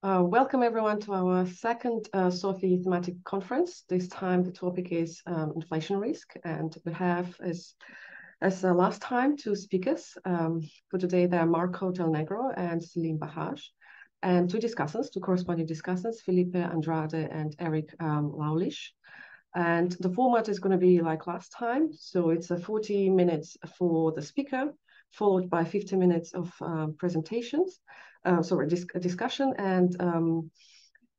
Uh, welcome everyone to our second uh, SoFiE thematic conference. This time the topic is um, inflation risk and we have as as uh, last time two speakers. Um, for today they are Marco Del Negro and Saleem Bahaj and two discussants, two corresponding discussants, Felipe Andrade and Eric um, Laulich. And the format is going to be like last time. So it's a 40 minutes for the speaker, followed by 50 minutes of um, presentations uh, sorry, dis discussion, and um,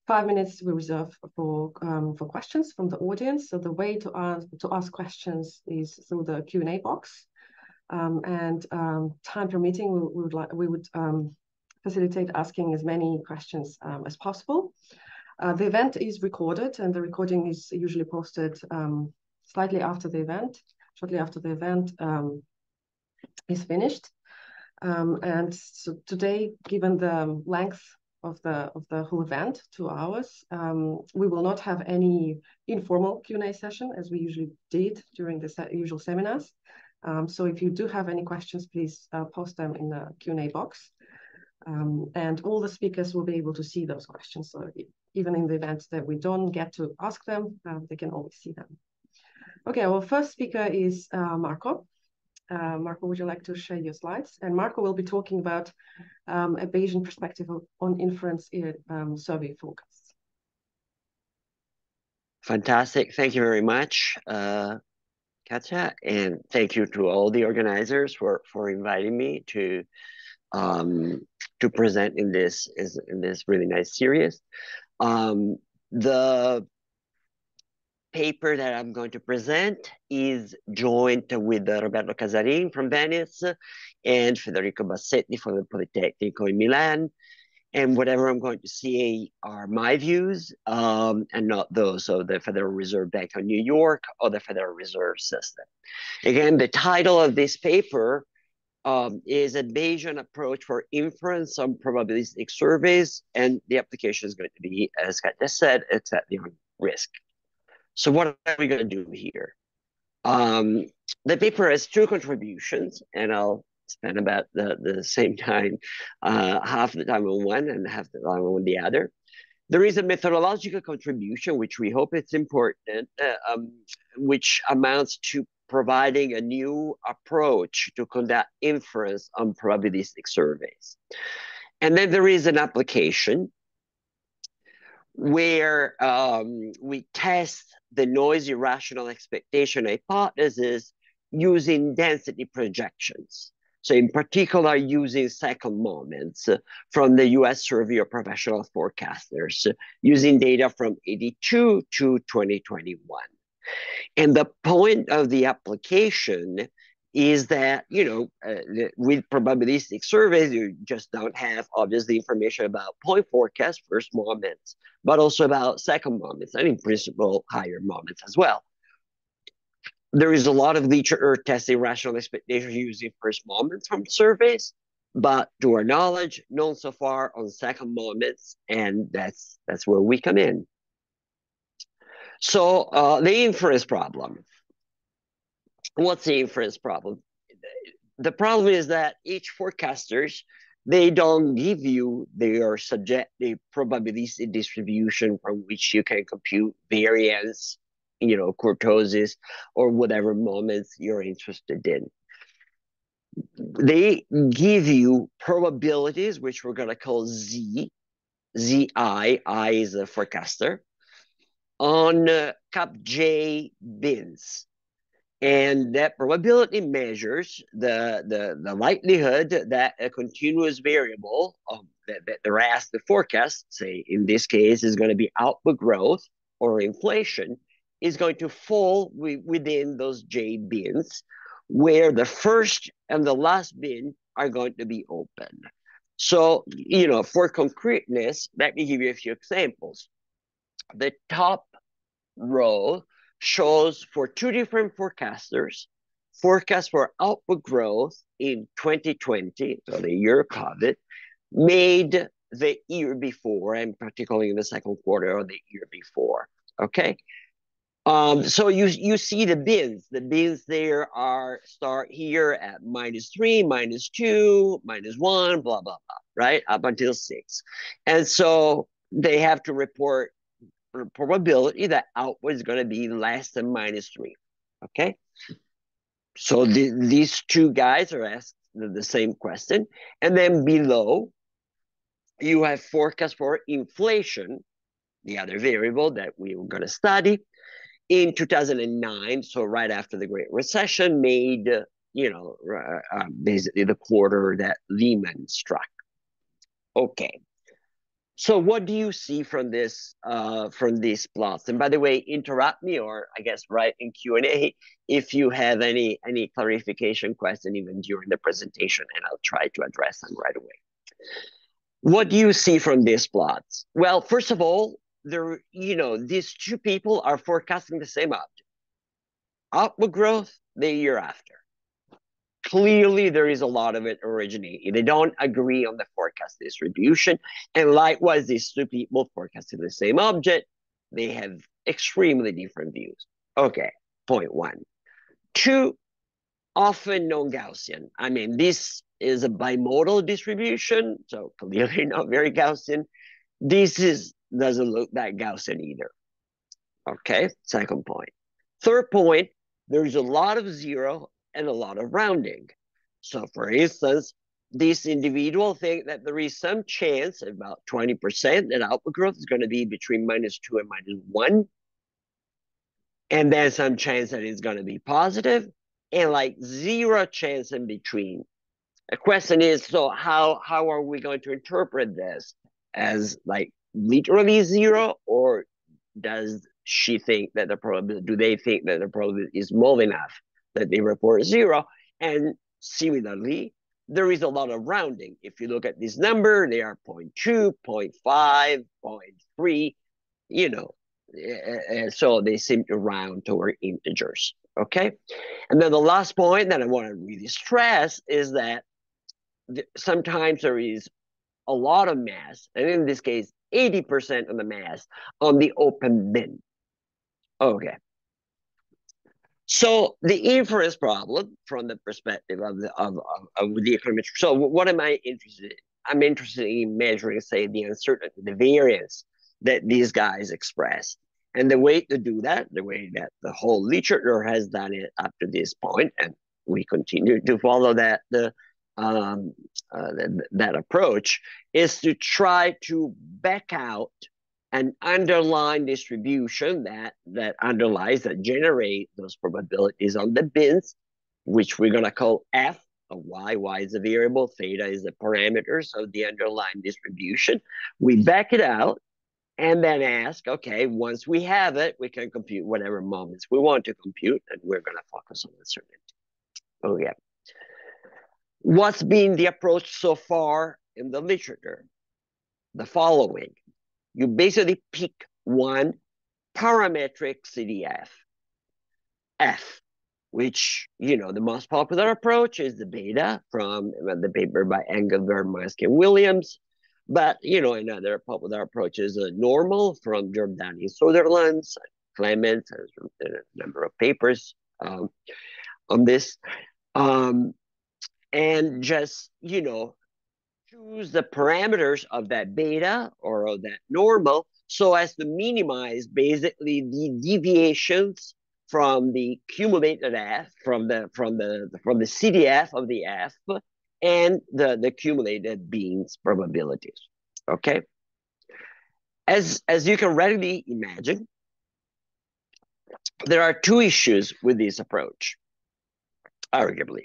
five minutes we reserve for um, for questions from the audience. So the way to ask to ask questions is through the Q and A box, um, and um, time permitting, we, we would like we would um, facilitate asking as many questions um, as possible. Uh, the event is recorded, and the recording is usually posted slightly after the event, shortly after the event is finished. Um, and so today, given the length of the of the whole event, two hours, um, we will not have any informal Q&A session as we usually did during the se usual seminars. Um, so if you do have any questions, please uh, post them in the Q&A box. Um, and all the speakers will be able to see those questions. So even in the event that we don't get to ask them, uh, they can always see them. Okay, our first speaker is uh, Marco. Uh, Marco, would you like to share your slides? And Marco will be talking about um, a Bayesian perspective on inference in um, survey forecasts. Fantastic. Thank you very much, uh, Katja. And thank you to all the organizers for, for inviting me to um, to present in this is in this really nice series. Um, the paper that I'm going to present is joint with Roberto Casarin from Venice and Federico Bassetti from the Politecnico in Milan. And whatever I'm going to say are my views um, and not those of the Federal Reserve Bank of New York or the Federal Reserve System. Again, the title of this paper um, is a Bayesian approach for inference on probabilistic surveys, and the application is going to be, as Katja said, exactly on risk. So what are we going to do here? Um, the paper has two contributions, and I'll spend about the, the same time, uh, half the time on one and half the time on the other. There is a methodological contribution, which we hope it's important, uh, um, which amounts to providing a new approach to conduct inference on probabilistic surveys. And then there is an application where um, we test the noisy rational expectation hypothesis using density projections. So in particular, using second moments uh, from the US Survey of Professional Forecasters, uh, using data from 82 to 2021. And the point of the application is that, you know, uh, with probabilistic surveys, you just don't have obviously information about point forecast first moments, but also about second moments, and in principle, higher moments as well. There is a lot of literature testing rational expectations using first moments from surveys, but to our knowledge, none so far on second moments, and that's that's where we come in. So uh, the inference problem. What's the inference problem? The problem is that each forecasters they don't give you their subjective probabilistic distribution from which you can compute variance, you know, kurtosis, or whatever moments you're interested in. They give you probabilities, which we're going to call Z, ZI, I is a forecaster, on uh, CUP-J bins and that probability measures the, the, the likelihood that a continuous variable of that, that the RAS, the forecast, say in this case, is going to be output growth or inflation, is going to fall within those J bins, where the first and the last bin are going to be open. So, you know, for concreteness, let me give you a few examples. The top row shows for two different forecasters, forecast for output growth in 2020, so the year of COVID, made the year before, and particularly in the second quarter of the year before. Okay. Um, so you you see the bins. The bins there are start here at minus three, minus two, minus one, blah blah blah, right up until six, and so they have to report probability that output is going to be less than minus three. Okay, so the, these two guys are asked the, the same question, and then below you have forecast for inflation, the other variable that we were going to study in 2009, so right after the Great Recession, made you know uh, basically the quarter that Lehman struck. Okay, so what do you see from this uh, from these plots? And by the way, interrupt me or I guess write in Q and A if you have any any clarification question even during the presentation, and I'll try to address them right away. What do you see from these plots? Well, first of all, there, you know, these two people are forecasting the same object. Output growth the year after. Clearly, there is a lot of it originating. They don't agree on the forecast distribution. And likewise, these two people forecasting the same object, they have extremely different views. Okay, point one. Two, often non-Gaussian. I mean, this is a bimodal distribution, so clearly not very Gaussian. This is doesn't look that Gaussian either. Okay, second point. Third point, there's a lot of zero and a lot of rounding. So for instance, this individual think that there is some chance, about 20%, that output growth is going to be between minus two and minus one. And then some chance that it's going to be positive, and like zero chance in between. The question is, so how how are we going to interpret this as like literally zero, or does she think that the probability, do they think that the probability is small enough that they report zero? And similarly, there is a lot of rounding. If you look at this number, they are 0 0.2, 0 0.5, 0.3, you know, and so they seem to round toward integers, okay? And then the last point that I want to really stress is that sometimes there is a lot of mass, and in this case, 80% of the mass on the open bin. Okay. So the inference problem from the perspective of the of, of, of the econometric. So what am I interested in? I'm interested in measuring, say, the uncertainty, the variance that these guys express. And the way to do that, the way that the whole literature has done it up to this point, and we continue to follow that the um, uh, that, that approach is to try to back out an underlying distribution that that underlies that generate those probabilities on the bins, which we're gonna call f of y. Y is a variable, theta is the parameters of the underlying distribution. We back it out and then ask, okay, once we have it, we can compute whatever moments we want to compute, and we're gonna focus on uncertainty. Oh yeah. What's been the approach so far in the literature? The following. You basically pick one parametric CDF, F, which, you know, the most popular approach is the beta from the paper by Engelberg, Manski, and Williams. But, you know, another popular approach is a normal from Giordani Söderlind, Clement, written a number of papers um, on this. Um, and just, you know, choose the parameters of that beta or of that normal so as to minimize basically the deviations from the cumulated f from the from the from the CDF of the f and the the cumulated bins probabilities. Okay. As as you can readily imagine, there are two issues with this approach, arguably.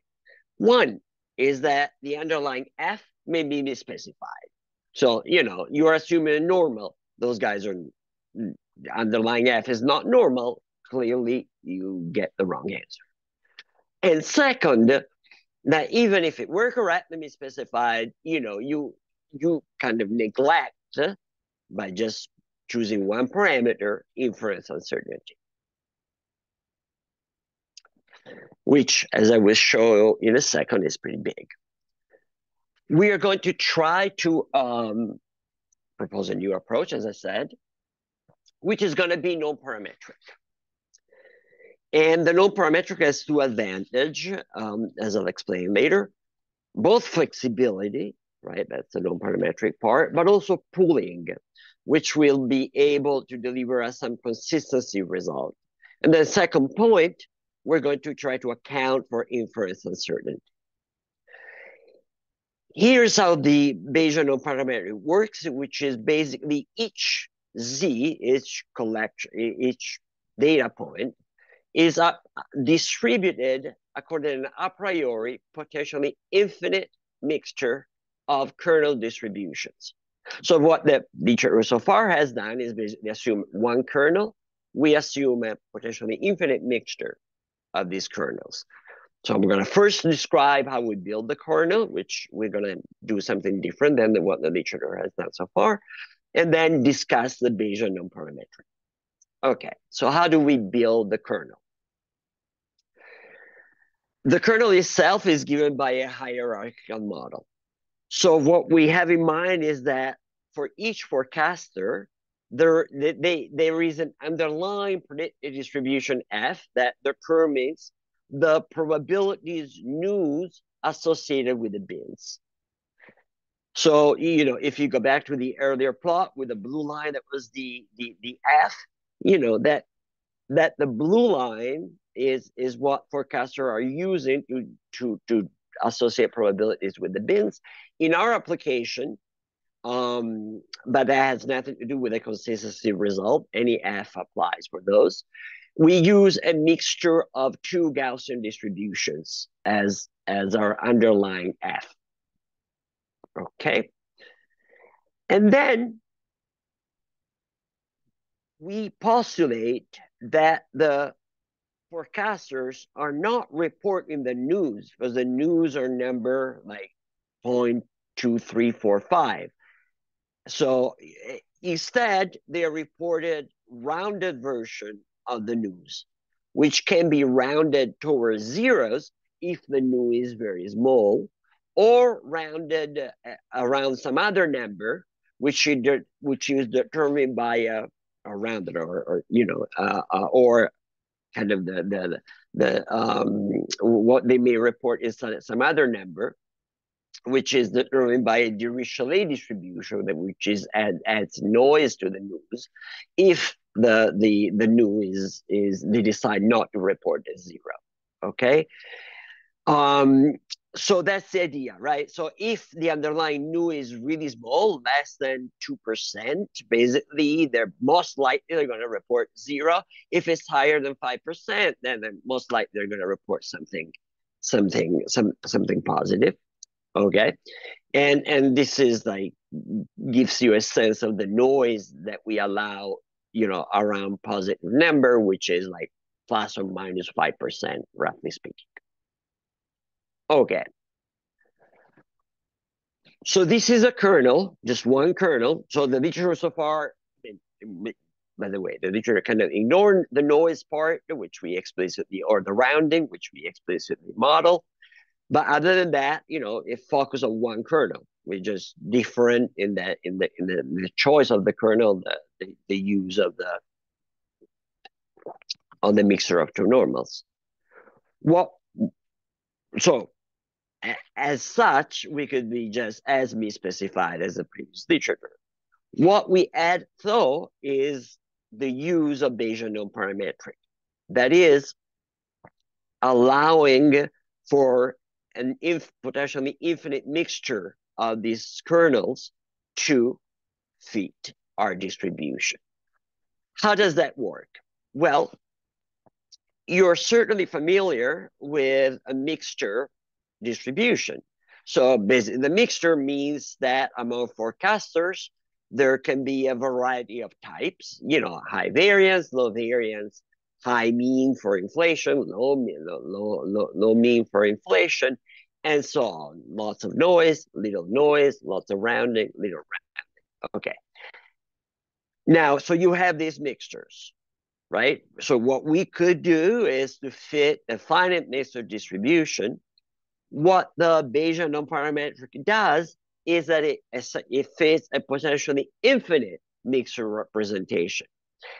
One is that the underlying F may be misspecified. So, you know, you are assuming normal. Those guys are underlying F is not normal. Clearly, you get the wrong answer. And second, that even if it were correctly misspecified, you know, you you kind of neglect by just choosing one parameter inference uncertainty which, as I will show in a second, is pretty big. We are going to try to um, propose a new approach, as I said, which is going to be non-parametric. And the non-parametric has two advantage, um, as I'll explain later, both flexibility, right? That's the non-parametric part, but also pooling, which will be able to deliver us some consistency result. And the second point, we're going to try to account for inference uncertainty. Here's how the Bayesian non-parametric works, which is basically each z, each collection, each data point is uh, distributed according to an a priori potentially infinite mixture of kernel distributions. So what the literature so far has done is basically assume one kernel. We assume a potentially infinite mixture of these kernels. So I'm going to first describe how we build the kernel, which we're going to do something different than what the literature has done so far, and then discuss the Bayesian non-parametric. Okay, so how do we build the kernel? The kernel itself is given by a hierarchical model. So what we have in mind is that for each forecaster, there, they, there is an underlying predicted distribution F that determines the probabilities nus associated with the bins. So, you know, if you go back to the earlier plot with the blue line that was the, the, the F, you know, that that the blue line is is what forecasters are using to to to associate probabilities with the bins. In our application, um, but that has nothing to do with a consistency result. Any F applies for those. We use a mixture of two Gaussian distributions as as our underlying F. Okay. And then we postulate that the forecasters are not reporting the nus because the nus are number like 0.2345. So instead, they are reported rounded version of the nus, which can be rounded towards zeros if the nus is very small, or rounded uh, around some other number, which is, which is determined by a, a rounded or, or you know, uh, uh, or kind of the the the um, what they may report is some other number, which is determined by a Dirichlet distribution, which is add, adds noise to the nus. If the the the nus is is they decide not to report as zero, okay. Um, so that's the idea, right? So if the underlying nu is really small, less than 2%, basically they're most likely they're going to report zero. If it's higher than 5%, then they're most likely they're going to report something, something, some, something positive. Okay. And, and this is like, gives you a sense of the noise that we allow, you know, around positive number, which is like plus or minus 5%, roughly speaking. Okay. So this is a kernel, just one kernel. So the literature so far, by the way, the literature kind of ignored the noise part, which we explicitly, or the rounding, which we explicitly model. But other than that, you know, it focuses on one kernel. We just different in that in the in the, the choice of the kernel, the, the the use of the on the mixture of two normals. What so as such, we could be just as misspecified as the previous literature. What we add, though, is the use of Bayesian non-parametric. That is, allowing for an inf potentially infinite mixture of these kernels to fit our distribution. How does that work? Well, you're certainly familiar with a mixture distribution. So basically, the mixture means that among forecasters, there can be a variety of types, you know, high variance, low variance, high mean for inflation, low, low, low, low mean for inflation, and so on. Lots of noise, little noise, lots of rounding, little rounding. Okay. Now, so you have these mixtures, right? So what we could do is to fit a finite mixture distribution what the Bayesian non-parametric does is that it, it fits a potentially infinite mixture representation.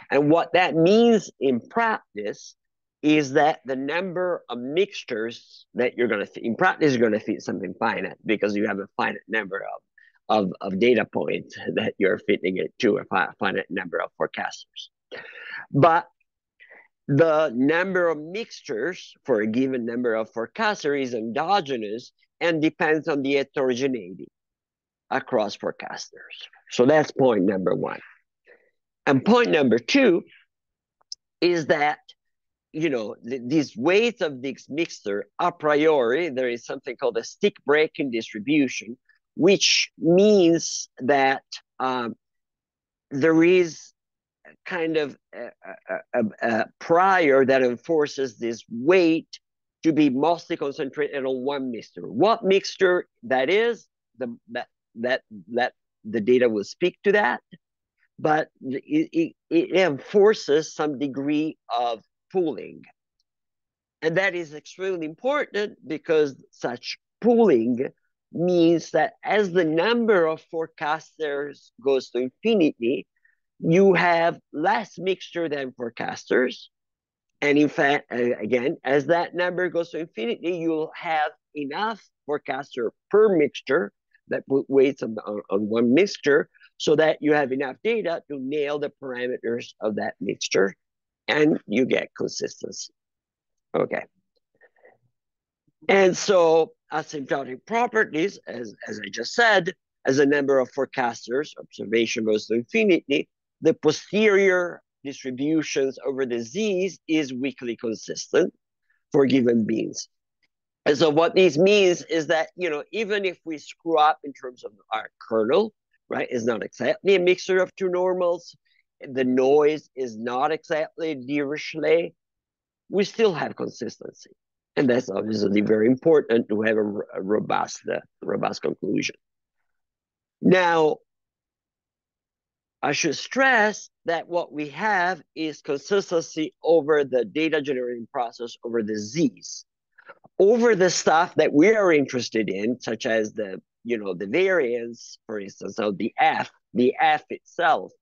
And what that means in practice is that the number of mixtures that you're going to in practice you're going to fit something finite because you have a finite number of of, of data points that you're fitting it to a finite number of forecasters. But the number of mixtures for a given number of forecasters is endogenous and depends on the heterogeneity across forecasters. So that's point number one. And point number two is that you know, th these weights of this mixture a priori, there is something called a stick breaking distribution, which means that um, there is kind of a, a, a, a, prior that enforces this weight to be mostly concentrated on one mixture. What mixture that is, the that that that the data will speak to that, but it, it, it enforces some degree of pooling. And that is extremely important because such pooling means that as the number of forecasters goes to infinity, you have less mixture than forecasters. And in fact, again, as that number goes to infinity, you'll have enough forecaster per mixture that weights on, on one mixture so that you have enough data to nail the parameters of that mixture and you get consistency. Okay. And so asymptotic properties, as, as I just said, as a number of forecasters, observation goes to infinity, the posterior distributions over the z's is weakly consistent for given bins. And so what this means is that, you know, even if we screw up in terms of our kernel, right, is not exactly a mixture of two normals, the noise is not exactly Dirichlet, we still have consistency. And that's obviously very important to have a, robust, uh, robust conclusion. Now, I should stress that what we have is consistency over the data generating process over the Z's. Over the stuff that we are interested in, such as the, you know, the variance, for instance, of the F, the F itself,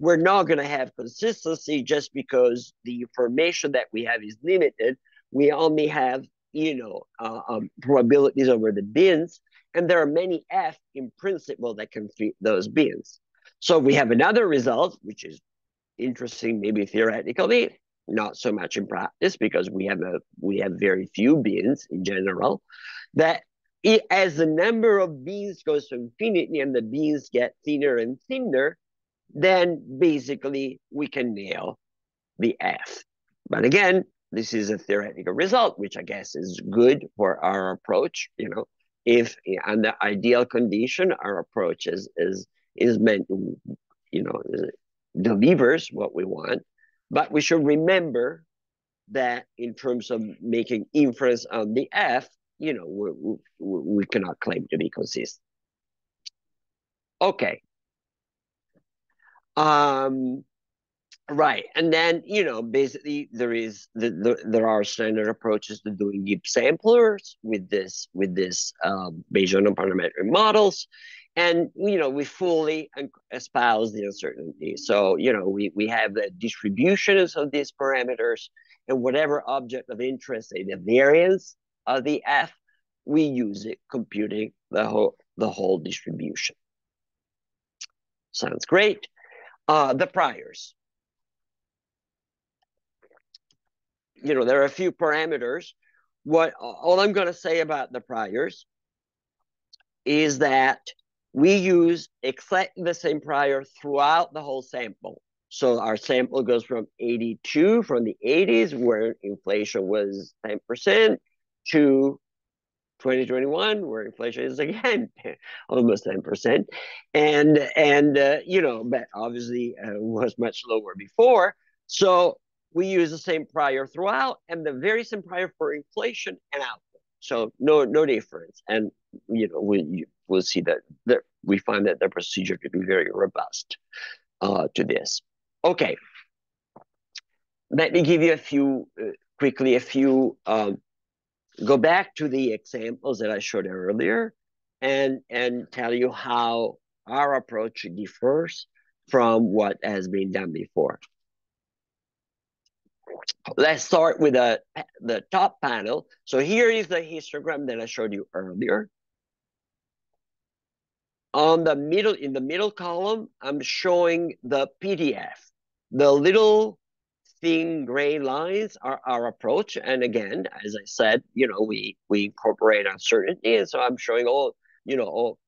we're not going to have consistency just because the information that we have is limited. We only have, you know, uh, um, probabilities over the bins, and there are many F in principle that can fit those bins. So we have another result, which is interesting, maybe theoretically, not so much in practice because we have a we have very few bins in general. That it, as the number of bins goes to infinity and the bins get thinner and thinner, then basically we can nail the F. But again, this is a theoretical result, which I guess is good for our approach. You know, if under ideal condition, our approach is is is meant you know, delivers what we want. But we should remember that in terms of making inference on the F, you know, we, we, we cannot claim to be consistent. Okay, um, right, and then you know, basically, there is the, the, there are standard approaches to doing Gibbs samplers with this with this um, Bayesian parametric models, and you know, we fully espouse the uncertainty. So you know, we we have the distributions of these parameters, and whatever object of interest, say the variance of the f, we use it computing the whole the whole distribution. Sounds great. Uh, the priors. You know, there are a few parameters. What all I'm going to say about the priors is that we use exactly the same prior throughout the whole sample. So our sample goes from 82 from the 80s, where inflation was 10%, to 2021, where inflation is again almost 10%. And, and uh, you know, but obviously uh, was much lower before. So we use the same prior throughout and the very same prior for inflation and output. So no, no difference. And, you know, we, we'll see that there, we find that the procedure to be very robust uh, to this. Okay. Let me give you a few, uh, quickly, a few um, go back to the examples that I showed earlier and, and tell you how our approach differs from what has been done before. Let's start with the, the top panel. So here is the histogram that I showed you earlier. On the middle, in the middle column, I'm showing the PDF. The little thin gray lines are our approach. And again, as I said, you know, we we incorporate uncertainty, and so I'm showing all, you know, all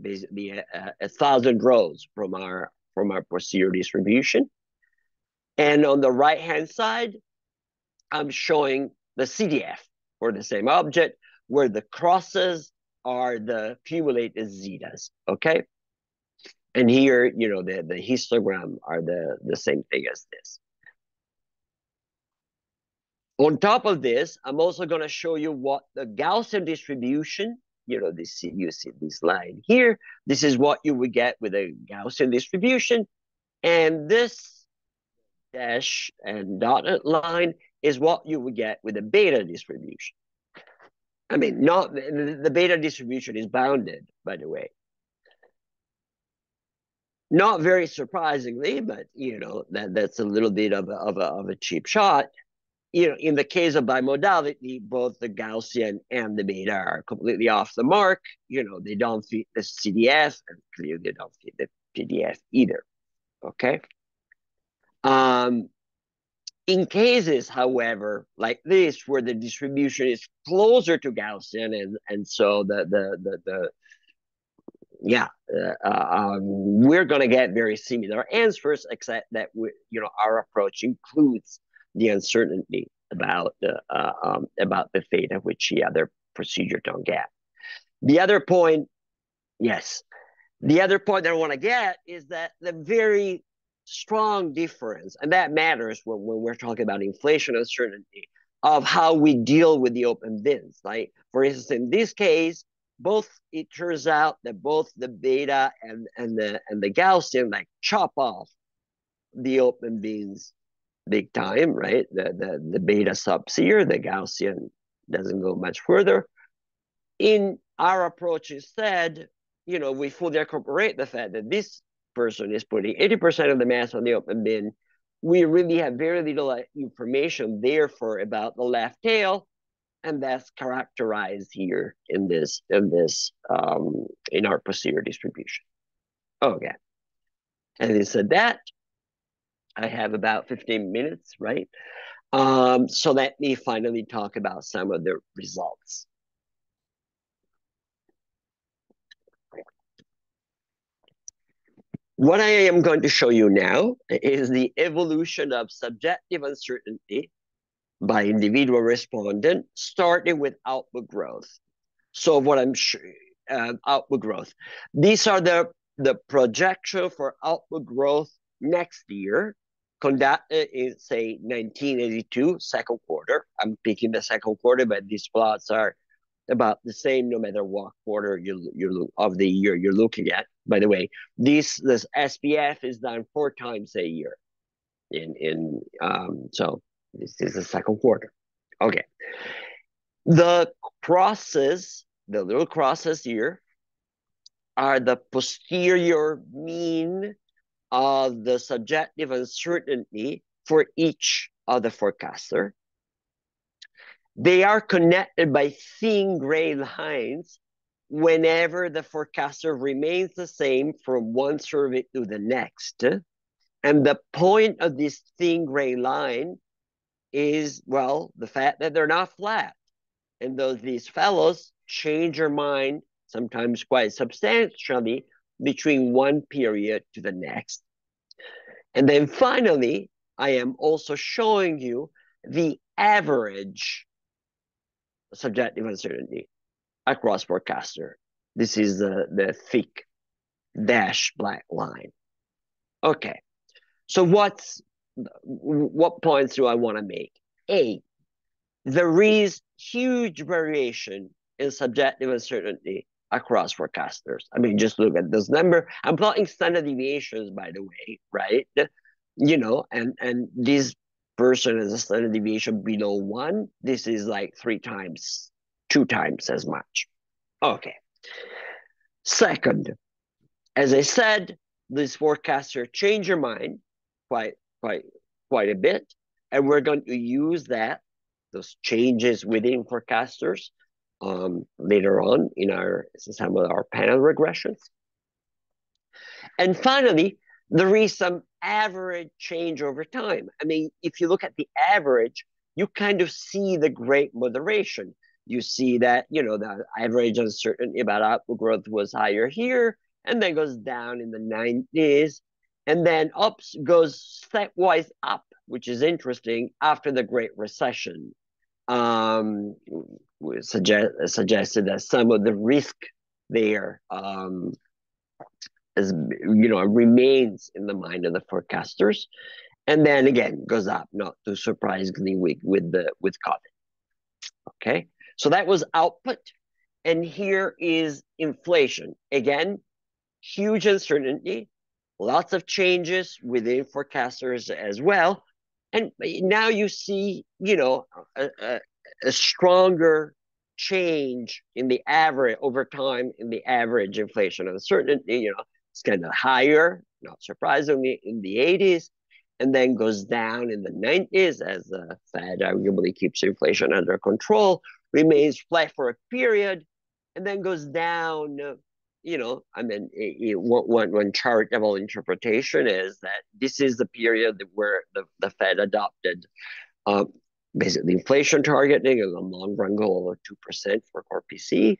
basically a, a, uh, a thousand rows from our from our posterior distribution. And on the right hand side, I'm showing the CDF for the same object, where the crosses are the cumulated zetas. Okay. And here, you know, the, the histogram are the, the same thing as this. On top of this, I'm also going to show you what the Gaussian distribution, you know, this you see this line here. This is what you would get with a Gaussian distribution. And this dash and dotted line is what you would get with a beta distribution. I mean, not the, beta distribution is bounded, by the way. Not very surprisingly, but you know that that's a little bit of a, of a, of a cheap shot you know, in the case of bimodality, both the Gaussian and the beta are completely off the mark. You know, they don't fit the CDF, and clearly they don't fit the PDF either. Okay. Um, in cases, however, like this, where the distribution is closer to Gaussian, and and so the the the, the yeah, uh, um, we're going to get very similar answers, except that we, you know, our approach includes the uncertainty about the uh, um, about the of which the other procedure don't get. The other point, yes, the other point that I want to get is that the very strong difference, and that matters when, when we're talking about inflation uncertainty, of how we deal with the open bins. Like, for instance, in this case, both it turns out that both the beta and, and the and the Gaussian like chop off the open bins big time, right? The, the, the beta stops here, the Gaussian doesn't go much further. In our approach instead, you know, we fully incorporate the fact that this person is putting 80% of the mass on the open bin. We really have very little uh, information therefore about the left tail, and that's characterized here in this in this um, in our posterior distribution. Okay, and he said that I have about 15 minutes, right? Um, so let me finally talk about some of the results. What I am going to show you now is the evolution of subjective uncertainty by individual respondent, starting with output growth. So what I'm uh, output growth. These are the, the projection for output growth next year conducted in say 1982 second quarter. I'm picking the second quarter, but these plots are about the same no matter what quarter you you of the year you're looking at. By the way, this this SPF is done four times a year. In in um so this is the second quarter. Okay. The crosses, the little crosses here, are the posterior mean of the subjective uncertainty for each of the forecaster. They are connected by thin gray lines whenever the forecaster remains the same from one survey to the next. And the point of this thin gray line is, well, the fact that they're not flat. And those these fellows change their mind sometimes quite substantially between one period to the next. And then finally, I am also showing you the average subjective uncertainty across forecaster. This is the, the thick dash black line. Okay, so what's what points do I want to make? A, there is huge variation in subjective uncertainty across forecasters. I mean, just look at this number. I'm plotting standard deviations, by the way, right? You know, and and this person has a standard deviation below one. This is like three times, two times as much. Okay. Second, as I said, this forecaster change your mind quite quite quite a bit. And we're going to use that, those changes within forecasters, um, later on in our some of our panel regressions. And finally, there is some average change over time. I mean, if you look at the average, you kind of see the great moderation. You see that, you know, the average uncertainty about output growth was higher here, and then goes down in the 90s, and then up goes stepwise up, which is interesting after the Great Recession. Um, suggest, suggested that some of the risk there um, is, you know, remains in the mind of the forecasters, and then again goes up, not too surprisingly with with the with COVID. Okay, so that was output, and here is inflation. Again, huge uncertainty, lots of changes within forecasters as well. And now you see, you know, a, a, a stronger change in the average over time in the average inflation uncertainty. You know, it's kind of higher, not surprisingly, in the 80s, and then goes down in the 90s as the Fed arguably keeps inflation under control, remains flat for a period, and then goes down you know, I mean, it, it, one, one charitable interpretation is that this is the period where the, the Fed adopted um, basically inflation targeting and a long run goal of 2% for core PCE.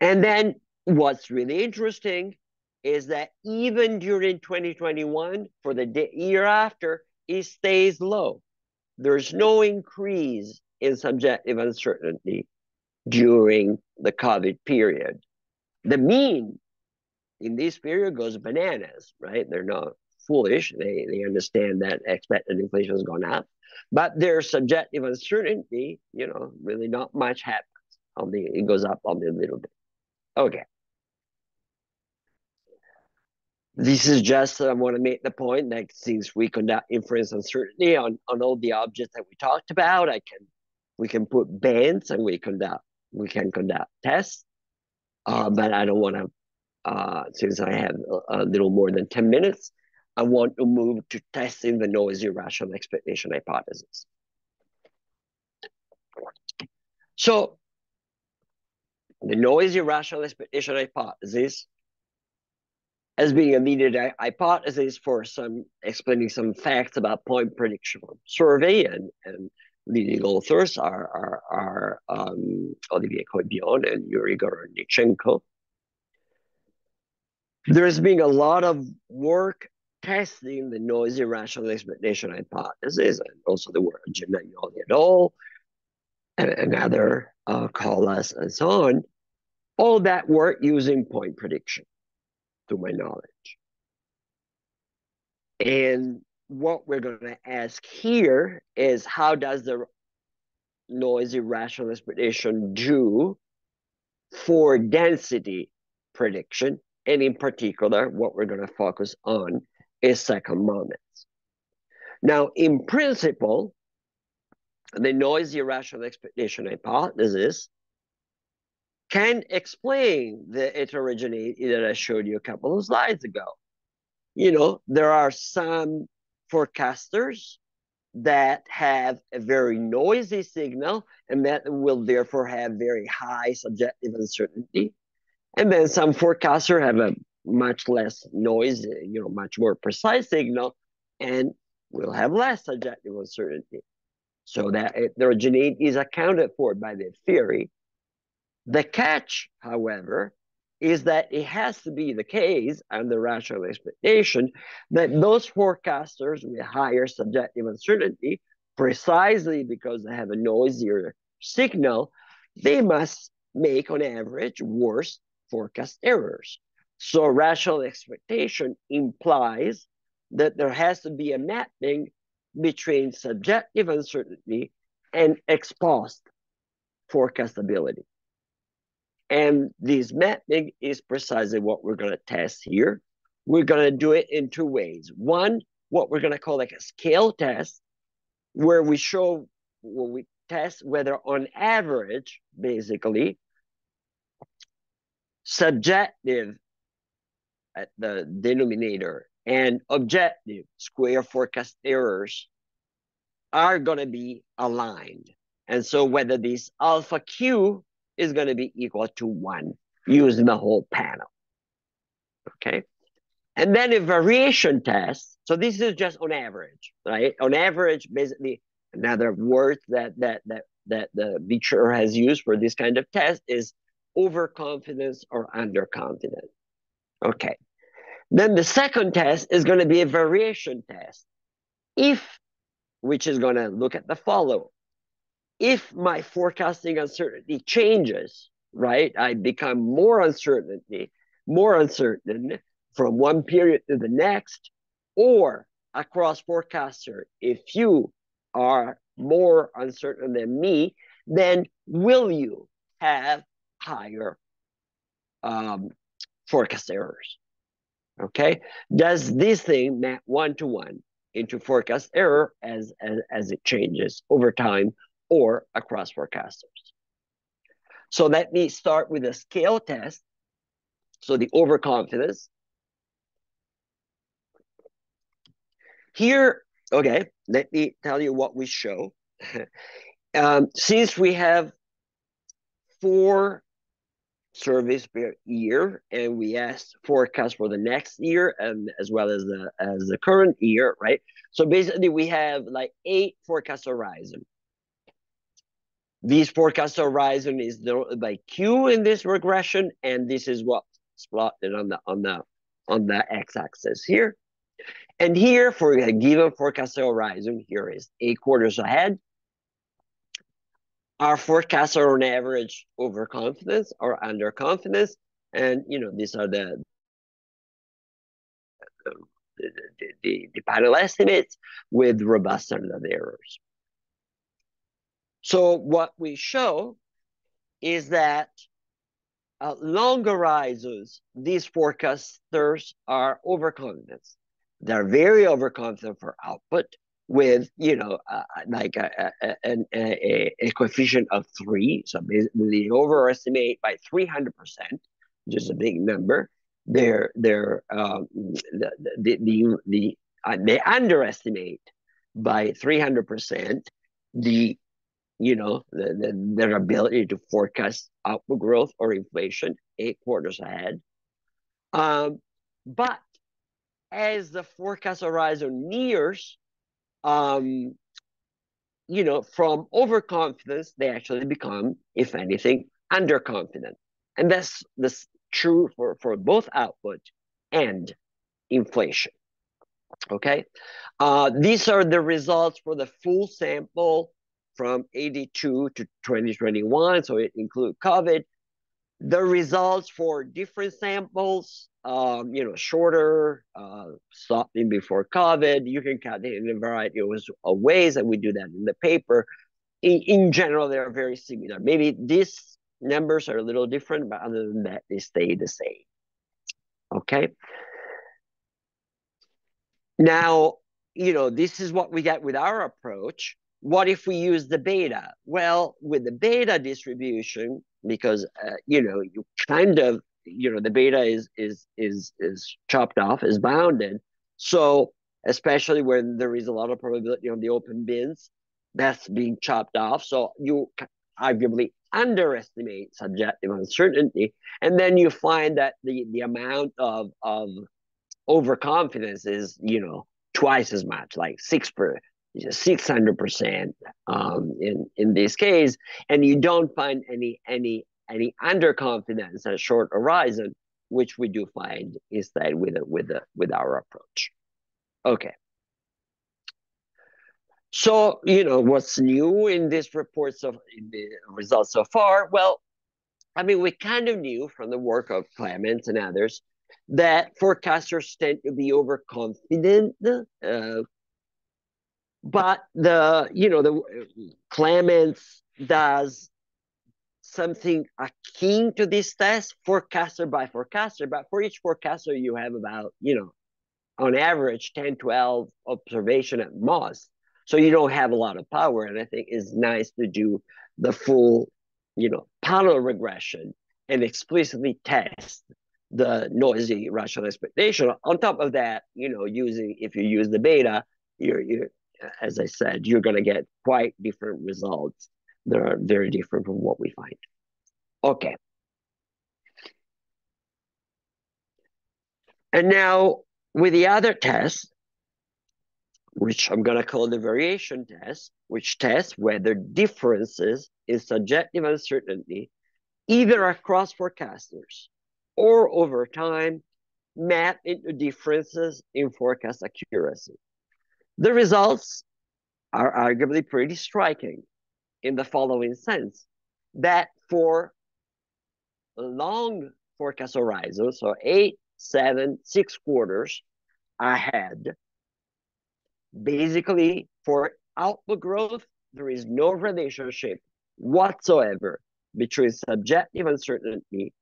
And then what's really interesting is that even during 2021, for the year after, it stays low. There's no increase in subjective uncertainty during the COVID period the mean in this period goes bananas, right? They're not foolish. They, they understand that expected inflation has gone up, but their subjective uncertainty, you know, really not much happens. Only it goes up only a little bit. Okay. This is just, I want to make the point that since we conduct inference uncertainty on, on all the objects that we talked about, I can, we can put bands and we conduct, we can conduct tests uh, but I don't want to, uh, since I have a, a, little more than 10 minutes, I want to move to testing the noisy rational expectation hypothesis. So the noisy rational expectation hypothesis as being a needed hypothesis for some explaining some facts about point prediction survey and, and leading authors are, are, are um, Olivier Coibion and Yuri Gorodnichenko. There's been a lot of work testing the noisy rational explanation hypothesis and also the work of et al. and, and other uh, and so on. All that work using point prediction, to my knowledge. And what we're going to ask here is how does the noisy rational expectation do for density prediction? And in particular, what we're going to focus on is second moments. Now, in principle, the noisy rational expectation hypothesis can explain the heterogeneity that I showed you a couple of slides ago. You know, there are some forecasters that have a very noisy signal and that will therefore have very high subjective uncertainty. And then some forecasters have a much less noise, you know, much more precise signal and will have less subjective uncertainty. So that heterogeneity is accounted for by the theory. The catch, however, is that it has to be the case under rational expectation that those forecasters with higher subjective uncertainty, precisely because they have a noisier signal, they must make on average worse forecast errors. So rational expectation implies that there has to be a mapping between subjective uncertainty and ex post forecastability. And this mapping is precisely what we're going to test here. We're going to do it in two ways. One, what we're going to call like a scale test, where we show, well, we test whether on average, basically, subjective at the denominator and objective square forecast errors are going to be aligned. And so whether this alpha Q is going to be equal to 1 using the whole panel. Okay. And then a variation test. So this is just on average, right? On average, basically, another word that that that that the Beecher has used for this kind of test is overconfidence or underconfidence. Okay. Then the second test is going to be a variation test. If, which is going to look at the follow. If my forecasting uncertainty changes, right, I become more uncertainty, more uncertain from one period to the next, or across forecaster, if you are more uncertain than me, then will you have higher um, forecast errors? Okay, does this thing map one to one into forecast error as, as, as it changes over time or across forecasters? So let me start with a scale test. So the overconfidence. Here, okay, let me tell you what we show. um, since we have four surveys per year, and we asked forecast for the next year and as well as the as the current year, right? So basically, we have like eight forecast horizon. These forecast horizon is by Q in this regression, and this is what's plotted on the on the on the x-axis here. And here, for a given forecast horizon, here is eight quarters ahead, our forecasts are on average overconfidence or underconfidence. And, you know, these are the, the, the, the panel estimates with robust standard errors. So what we show is that uh, long horizons, these forecasters are overconfident. They're very overconfident for output with you know uh, like a, a, a, a, coefficient of three so they overestimate by 300 percent which is a big number they're they're um, the the the, the uh, they underestimate by 300 percent the you know the, the, their ability to forecast output growth or inflation eight quarters ahead um, but as the forecast horizon nears um, you know, from overconfidence, they actually become, if anything, underconfident. And that's this true for, for both output and inflation. Okay. Uh, these are the results for the full sample from 82 to 2021. So it includes COVID. The results for different samples um, you know, shorter, uh, stopping before COVID. You can cut it in a variety of ways, and we do that in the paper. In, in general, they are very similar. Maybe these numbers are a little different, but other than that, they stay the same. Okay. Now, you know, this is what we get with our approach. What if we use the beta? Well, with the beta distribution, because, uh, you know, you kind of you know the beta is is is is chopped off is bounded. So especially when there is a lot of probability on the open bins that's being chopped off. So you arguably underestimate subjective uncertainty. And then you find that the the amount of of overconfidence is you know twice as much like six per 600% um, in in this case and you don't find any any any underconfidence and short horizon, which we do find instead with a, with a, with our approach. Okay. So you know what's new in this report so in the results so far? Well, I mean we kind of knew from the work of Clements and others that forecasters tend to be overconfident. Uh, but the you know the Clements does something akin to this test, forecaster by forecaster, but for each forecaster, you have about, you know, on average 10, 12 observation at most. So you don't have a lot of power. And I think it's nice to do the full, you know, panel regression and explicitly test the noisy rational expectation. On top of that, you know, using if you use the beta, you're, you're as I said, you're going to get quite different results that are very different from what we find. Okay. And now with the other test, which I'm going to call the variation test, which tests whether differences in subjective uncertainty, either across forecasters or over time, map into differences in forecast accuracy. The results are arguably pretty striking in the following sense that for long forecast horizons, so eight, seven, six quarters ahead, basically for output growth, there is no relationship whatsoever between subjective uncertainty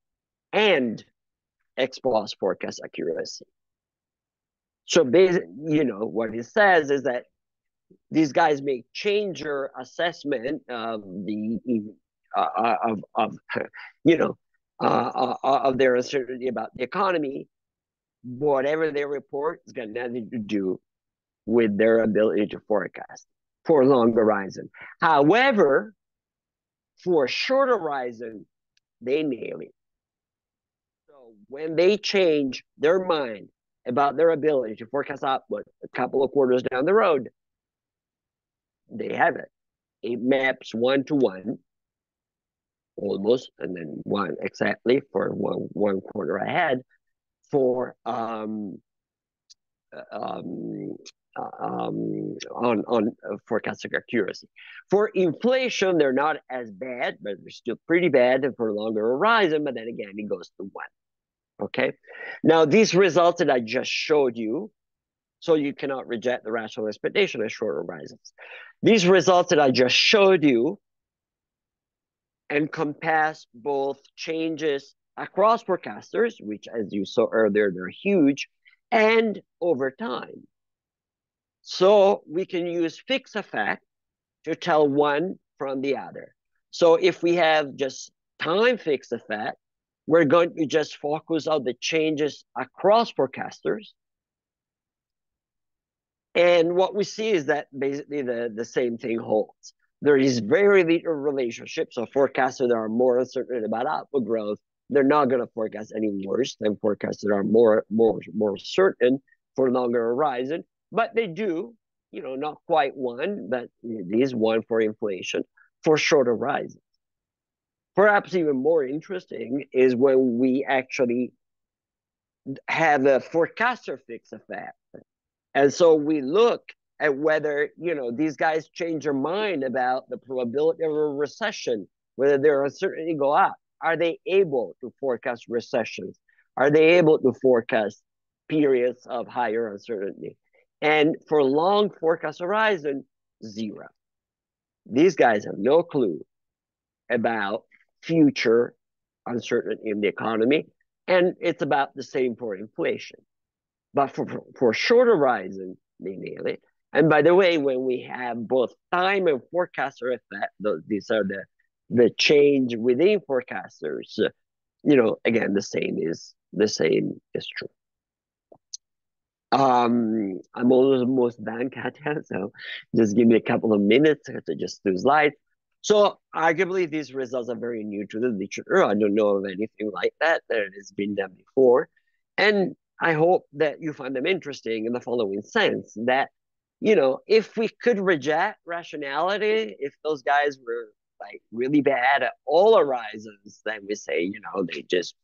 and ex post forecast accuracy. So, basically, you know, what it says is that these guys may change assessment of the uh, uh of of you know uh, uh, of their uncertainty about the economy. Whatever they report is got nothing to do with their ability to forecast for long horizon. However, for short horizon, they nail it. So when they change their mind about their ability to forecast output a couple of quarters down the road, they have it. It maps one to one, almost, and then one exactly for one one quarter ahead for um, uh, um, uh, um, on on uh, forecasting accuracy. For inflation, they're not as bad, but they're still pretty bad for longer horizon. But then again, it goes to one. Okay. Now these results that I just showed you, so you cannot reject the rational expectation of short horizons. These results that I just showed you encompass both changes across forecasters, which as you saw earlier, they're huge, and over time. So we can use fixed effect to tell one from the other. So if we have just time fixed effect, we're going to just focus on the changes across forecasters. And what we see is that basically the, the same thing holds. There is very little relationship. So forecasters that are more uncertain about output growth, they're not going to forecast any worse than forecasters that are more, more, more certain for longer horizon but they do, you know, not quite one, but it is one for inflation for shorter rises. Perhaps even more interesting is when we actually have a forecaster fix effect. And so we look at whether, you know, these guys change their mind about the probability of a recession, whether their uncertainty go up. Are they able to forecast recessions? Are they able to forecast periods of higher uncertainty? And for long forecast horizon, zero. These guys have no clue about future uncertainty in the economy. And it's about the same for inflation. But for, for, for short horizon, they. And by the way, when we have both time and forecaster effect, these are the, the change within forecasters, you know, again, the same is the same is true. Um, I'm almost done, Katja, so just give me a couple of minutes to just do slides. So arguably these results are very new to the literature. I don't know of anything like that that has been done before. And I hope that you find them interesting in the following sense that, you know, if we could reject rationality, if those guys were like really bad at all horizons, then we say, you know, they just,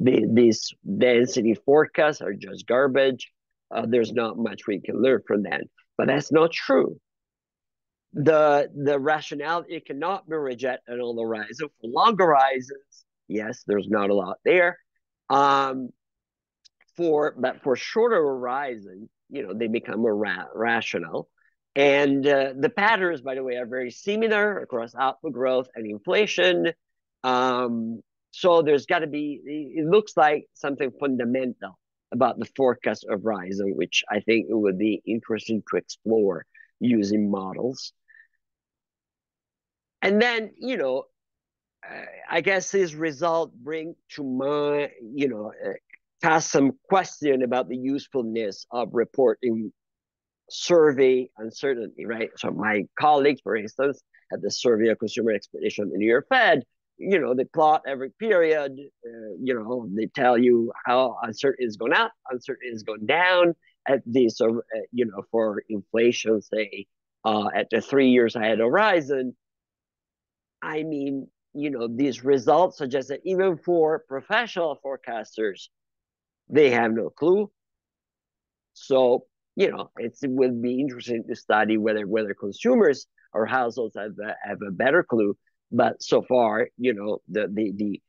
they, these density forecasts are just garbage uh, there's not much we can learn from that. But that's not true. The the rationality cannot be rejected on the horizon. For long horizons, yes, there's not a lot there. Um, for but for shorter horizon, you know, they become ra- rational. And uh, the patterns, by the way, are very similar across output growth and inflation. Um, so there's got to be, it looks like something fundamental about the forecast of Horizon, which I think it would be interesting to explore using models. And then, you know, I guess this result bring to mind, you know, uh, ask some question about the usefulness of reporting survey uncertainty, right? So my colleagues, for instance, at the survey of consumer expectation in the New York Fed. You know, they plot every period. Uh, you know, they tell you how uncertainty is going up, uncertainty is going down at sort uh, you know, for inflation, say, uh, at the three years ahead horizon. I mean, you know, these results suggest that even for professional forecasters, they have no clue. So, you know, it would be interesting to study whether whether consumers or households have a, have a better clue. But so far, you know, the the the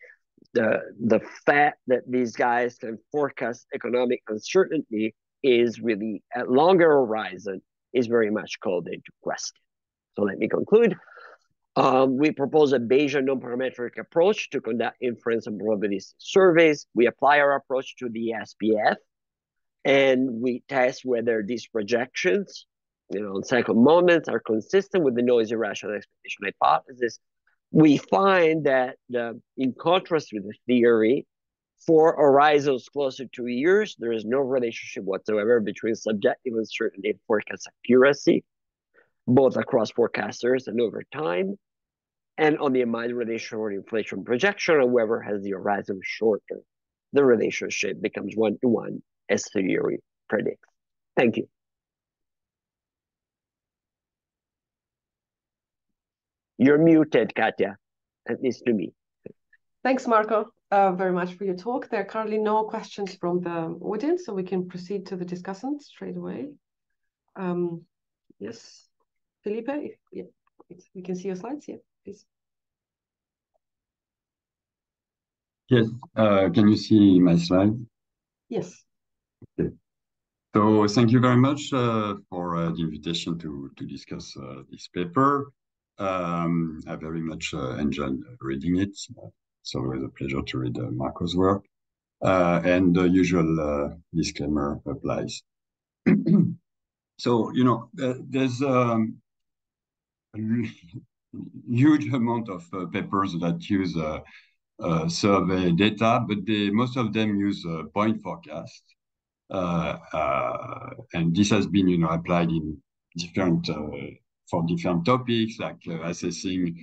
the the fact that these guys can forecast economic uncertainty is really at longer horizon is very much called into question. So let me conclude. Um, we propose a Bayesian non-parametric approach to conduct inference and probability surveys. We apply our approach to the SPF, and we test whether these projections, you know, in cycle moments are consistent with the noisy irrational expectation hypothesis. We find that in contrast with the theory, for horizons closer to years, there is no relationship whatsoever between subjective uncertainty and forecast accuracy, both across forecasters and over time and on the implied relation or inflation projection, whoever has the horizon shorter, the relationship becomes one to one as theory predicts. Thank you. You're muted, Katja, at least to me. Thanks, Marco, uh, very much for your talk. There are currently no questions from the audience, so we can proceed to the discussant straight away. Um, yes, Philippe, yeah, we can see your slides, yeah please. Yes. Uh, can you see my slide? Yes. Okay. So thank you very much uh, for uh, the invitation to, to discuss uh, this paper. Um, I very much uh, enjoyed reading it. It's always a pleasure to read uh, Marco's work. and the usual disclaimer applies. so, you know, there's um, huge amount of uh, papers that use uh, uh, survey data, but they, most of them use point forecast. and this has been, you know, applied in different for different topics like assessing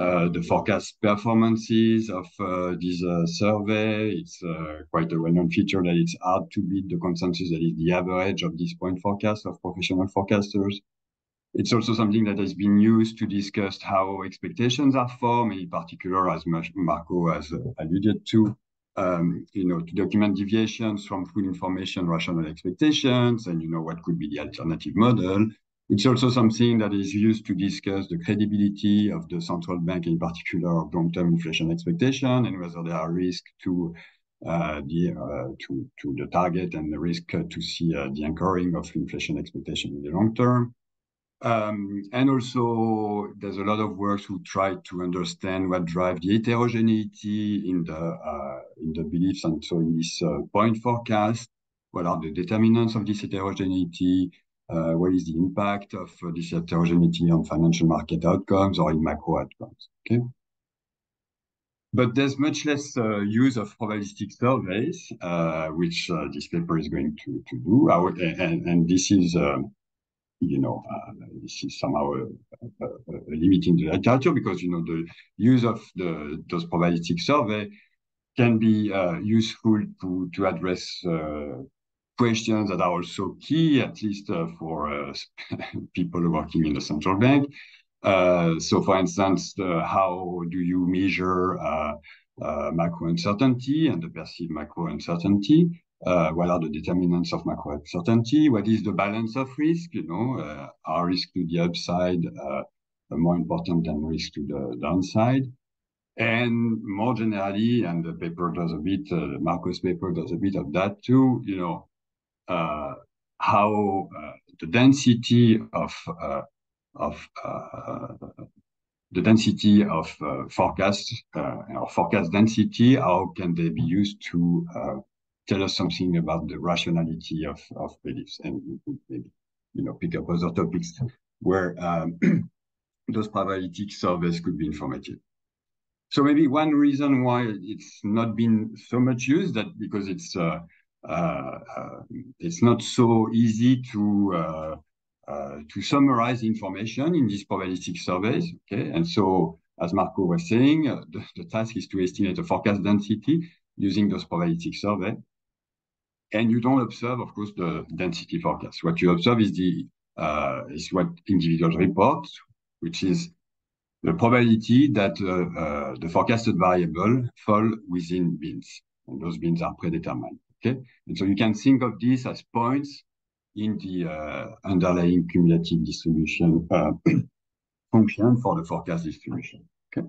uh, the forecast performances of uh, this uh, survey. It's quite a well-known feature that it's hard to beat the consensus that is the average of this point forecast of professional forecasters. It's also something that has been used to discuss how expectations are formed, in particular, as Marco has alluded to, um, you know, to document deviations from full information rational expectations and, you know, what could be the alternative model. It's also something that is used to discuss the credibility of the central bank, in particular of long-term inflation expectation, and whether there are risks to uh, the uh, to to the target and the risk to see uh, the anchoring of inflation expectation in the long term. Um, and also, there's a lot of work to try to understand what drives the heterogeneity in the uh, in the beliefs, and so in this uh, point forecast, what are the determinants of this heterogeneity? Uh, what is the impact of uh, this heterogeneity on financial market outcomes or in macro outcomes? Okay. But there's much less uh, use of probabilistic surveys, uh, which this paper is going to, to do. and, and this is um, you know, uh, this is somehow uh, uh, limiting the literature because, you know, the use of the, those probabilistic survey can be useful to, to address questions that are also key, at least uh, for uh, people working in the central bank. Uh, so, for instance, how do you measure macro uncertainty and the perceived macro uncertainty? Uh, what are the determinants of macro uncertainty? What is the balance of risk? You know, uh, are risk to the upside uh, more important than risk to the downside? And more generally, and the paper does a bit, uh, Marco's paper does a bit of that too, you know, uh, how uh, the density of, of the density of forecasts or forecast density, how can they be used to tell us something about the rationality of, of beliefs and maybe, you know, pick up other topics where um, those probabilistic surveys could be informative. So maybe one reason why it's not been so much used that because it's uh, uh, it's not so easy to uh, uh, to summarize information in these probabilistic surveys. Okay, and so as Marco was saying, uh, the, the, task is to estimate the forecast density using those probabilistic survey. And you don't observe, of course, the density forecast. What you observe is the uh, is what individuals report, which is the probability that uh, uh, the forecasted variable fall within bins. And those bins are predetermined. Okay, and so you can think of this as points in the uh, underlying cumulative distribution uh, function for the forecast distribution. Okay.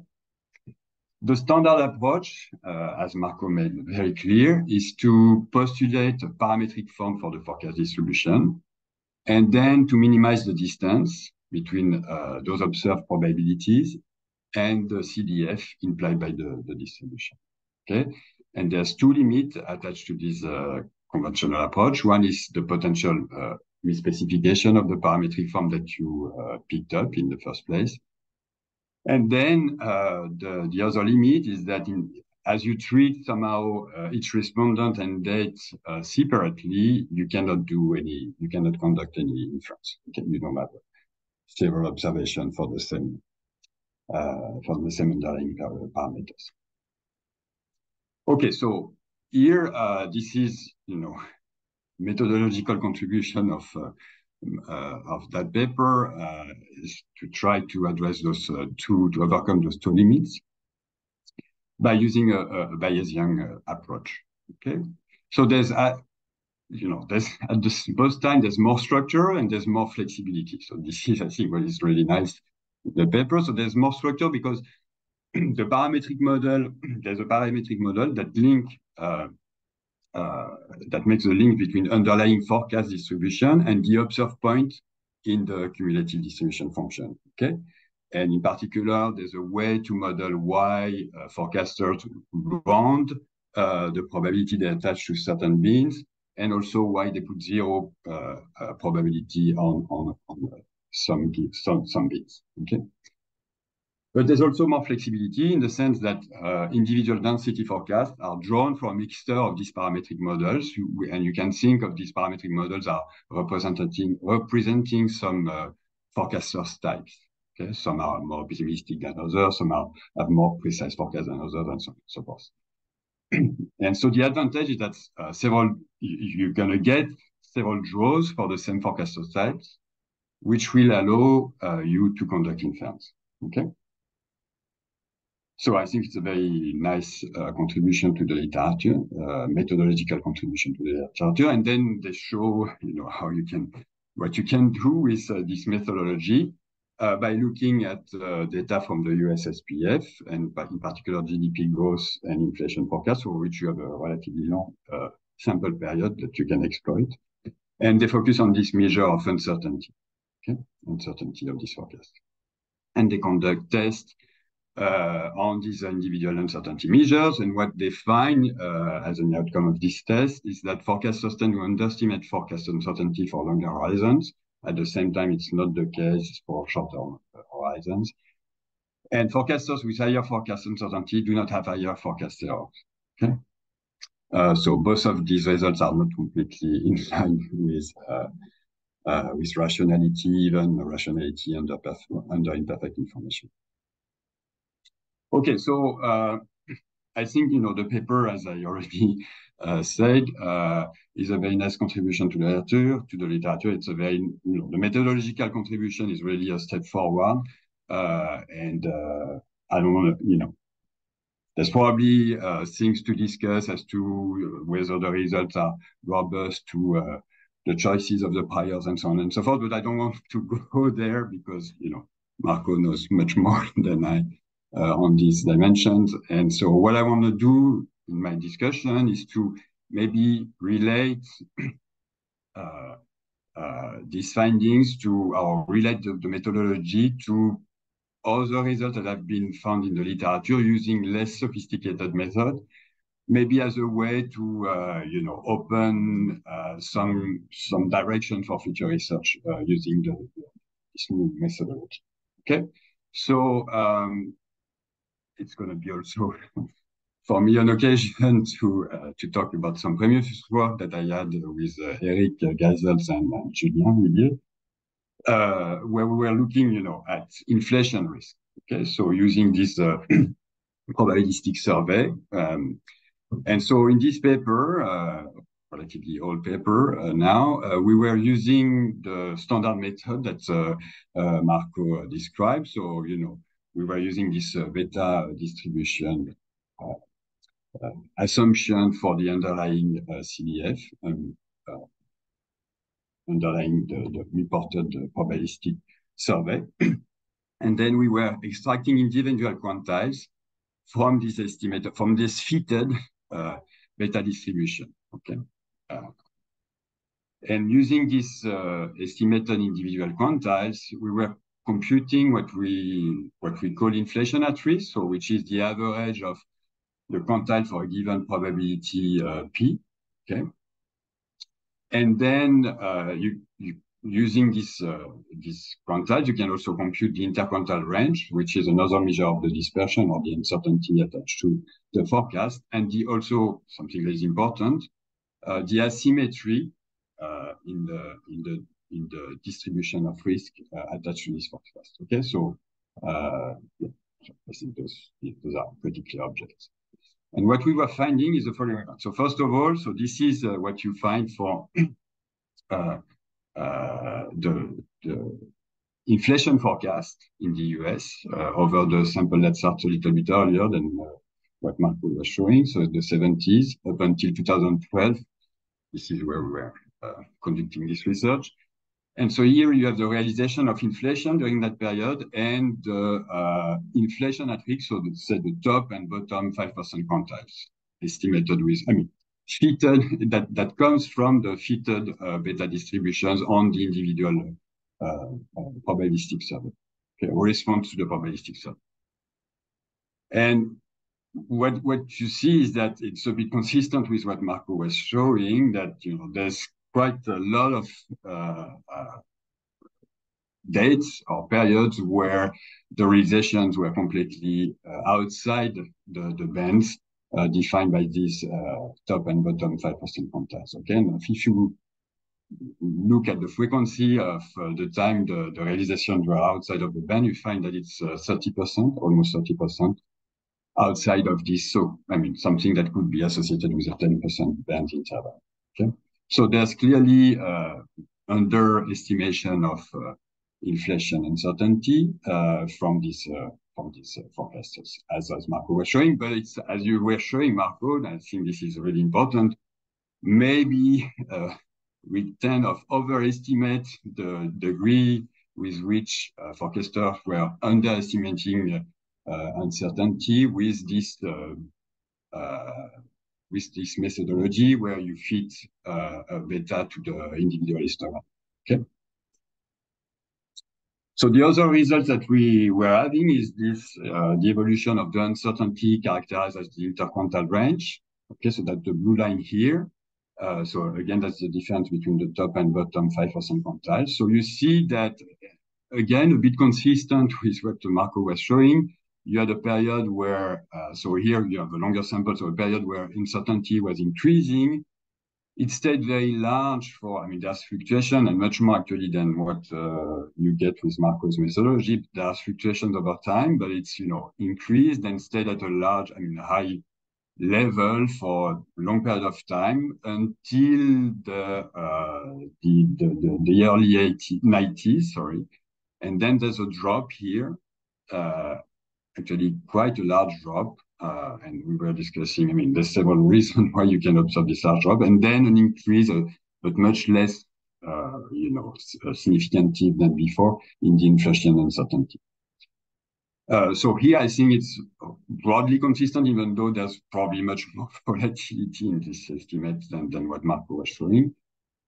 The standard approach, uh, as Marco made very clear, is to postulate a parametric form for the forecast distribution, and then to minimize the distance between uh, those observed probabilities and the CDF implied by the, the distribution. Okay, and there's two limits attached to this uh, conventional approach. One is the potential uh, misspecification of the parametric form that you uh, picked up in the first place. And then uh, the, the other limit is that in, as you treat somehow uh, each respondent and date uh, separately, you cannot do any, you cannot conduct any inference. You don't have several observations for the same, uh, for the same underlying parameters. Okay, so here, uh, this is, you know, methodological contribution of uh, of that paper uh, is to try to address those uh, two, to overcome those two limits by using a, a Bayesian uh, approach. Okay, so there's a, you know, there's at the both time there's more structure and there's more flexibility. So this is, I think, what is really nice the paper. So there's more structure because the parametric model, there's a parametric model that link uh, uh, that makes the link between underlying forecast distribution and the observed point in the cumulative distribution function. Okay, and in particular, there's a way to model why uh, forecasters round uh, the probability they attach to certain bins, and also why they put zero uh, uh probability on on, on some some some bins. Okay. But there's also more flexibility in the sense that uh, individual density forecasts are drawn from a mixture of these parametric models. And you can think of these parametric models are representing, representing some uh, forecasters types. Okay? Some are more pessimistic than others, some are, have more precise forecasts than others, and so, so forth. and so the advantage is that uh, several, you're going to get several draws for the same forecaster types, which will allow uh, you to conduct inference. Okay. So I think it's a very nice uh, contribution to the literature, uh, methodological contribution to the literature. And then they show, you know, how you can, what you can do with uh, this methodology uh, by looking at uh, data from the USSPF and in particular GDP growth and inflation forecast, for which you have a relatively long uh, sample period that you can exploit. And they focus on this measure of uncertainty, okay, uncertainty of this forecast. And they conduct tests on these individual uncertainty measures. And what they find uh, as an outcome of this test is that forecasters tend to underestimate forecast uncertainty for longer horizons. At the same time, it's not the case for shorter horizons. And forecasters with higher forecast uncertainty do not have higher forecast errors. Okay. Uh, so both of these results are not completely in line with uh, uh, with rationality, even rationality under, under imperfect information. Okay, so uh, I think you know the paper, as I already uh, said, uh, is a very nice contribution to the literature. To the literature, it's a very you know the methodological contribution is really a step forward, uh, and uh, I don't want to you know. There's probably uh, things to discuss as to whether the results are robust to the choices of the priors and so on and so forth. But I don't want to go there because you know Marco knows much more than I on these dimensions. And so what I want to do in my discussion is to maybe relate uh, uh, these findings to or relate the, the, methodology to other results that have been found in the literature using less sophisticated method, maybe as a way to uh, you know open uh, some some direction for future research uh, using the, this new methodology. Okay, so um, it's going to be also for me an occasion to uh, to talk about some previous work that I had with uh, Eric Ghysels and uh, Julien Idier. uh, where we were looking, you know, at inflation risk. Okay, so using this uh, probabilistic survey. Um, and so in this paper, uh, relatively old paper uh, now, we were using the standard method that Marco described. So, you know, we were using this beta distribution assumption for the underlying CDF. Um, underlying the, the reported probabilistic survey. and then we were extracting individual quantiles from this estimate, from this fitted uh, beta distribution. Okay. Uh, and using this uh, estimated individual quantiles, we were computing what we what we call inflation at risk, so which is the average of the quantile for a given probability uh, p. Okay, and then uh, you, you using this uh, this quantile, you can also compute the interquantile range, which is another measure of the dispersion or the uncertainty attached to the forecast, and the also something that is important, uh, the asymmetry uh, in the in the in the distribution of risk uh, attached to this forecast. Okay, so uh, yeah, I think those those are pretty clear objects. And what we were finding is the following. So first of all, so this is uh, what you find for uh, uh, the, the, inflation forecast in the US uh, over the sample that starts a little bit earlier than what Marco was showing. So the 70s up until 2012. This is where we were conducting this research. And so here you have the realization of inflation during that period and the uh, inflation at risk, so the, the top and bottom 5% quantiles estimated with, I mean, fitted, that, that comes from the fitted uh, beta distributions on the individual uh, uh probabilistic survey, okay, response to the probabilistic survey. And what, what you see is that it's a bit consistent with what Marco was showing, that, you know, there's quite a lot of uh, uh, dates or periods where the realizations were completely uh, outside the, the bands uh, defined by these uh, top and bottom 5% quantiles. Okay, and if you look at the frequency of uh, the time the, the realizations were outside of the band, you find that it's 30%, almost 30% outside of this. So, I mean, something that could be associated with a 10% band interval. Okay. So there's clearly uh, underestimation of uh, inflation uncertainty uh, from this uh, from these uh, forecasters, as as Marco was showing. But it's as you were showing, Marco, and I think this is really important. Maybe uh, we tend of overestimate the degree with which forecasters were underestimating uncertainty with this with this methodology where you fit uh, a beta to the individual histogram. Okay. So the other result that we were having is this, uh, the evolution of the uncertainty characterized as the interquantile range. Okay, so that's the blue line here. Uh, so again, that's the difference between the top and bottom 5% quantiles. So you see that, again, a bit consistent with what Marco was showing you had a period where, uh, so here you have a longer sample, so a period where uncertainty was increasing. It stayed very large for, I mean, there's fluctuation and much more actually than what uh, you get with Marco's methodology. There's fluctuations over time, but it's, you know, increased and stayed at a large, I mean, high level for a long period of time until the, uh, the, the, the, early 80, 90s, sorry. And then there's a drop here. Uh, actually quite a large drop. Uh, and we were discussing, I mean, there's several reasons why you can observe this large drop, and then an increase, uh, but much less, uh, you know, uh, significant than before in the inflation uncertainty. Uh, so here, I think it's broadly consistent, even though there's probably much more volatility in this estimate than, than what Marco was showing.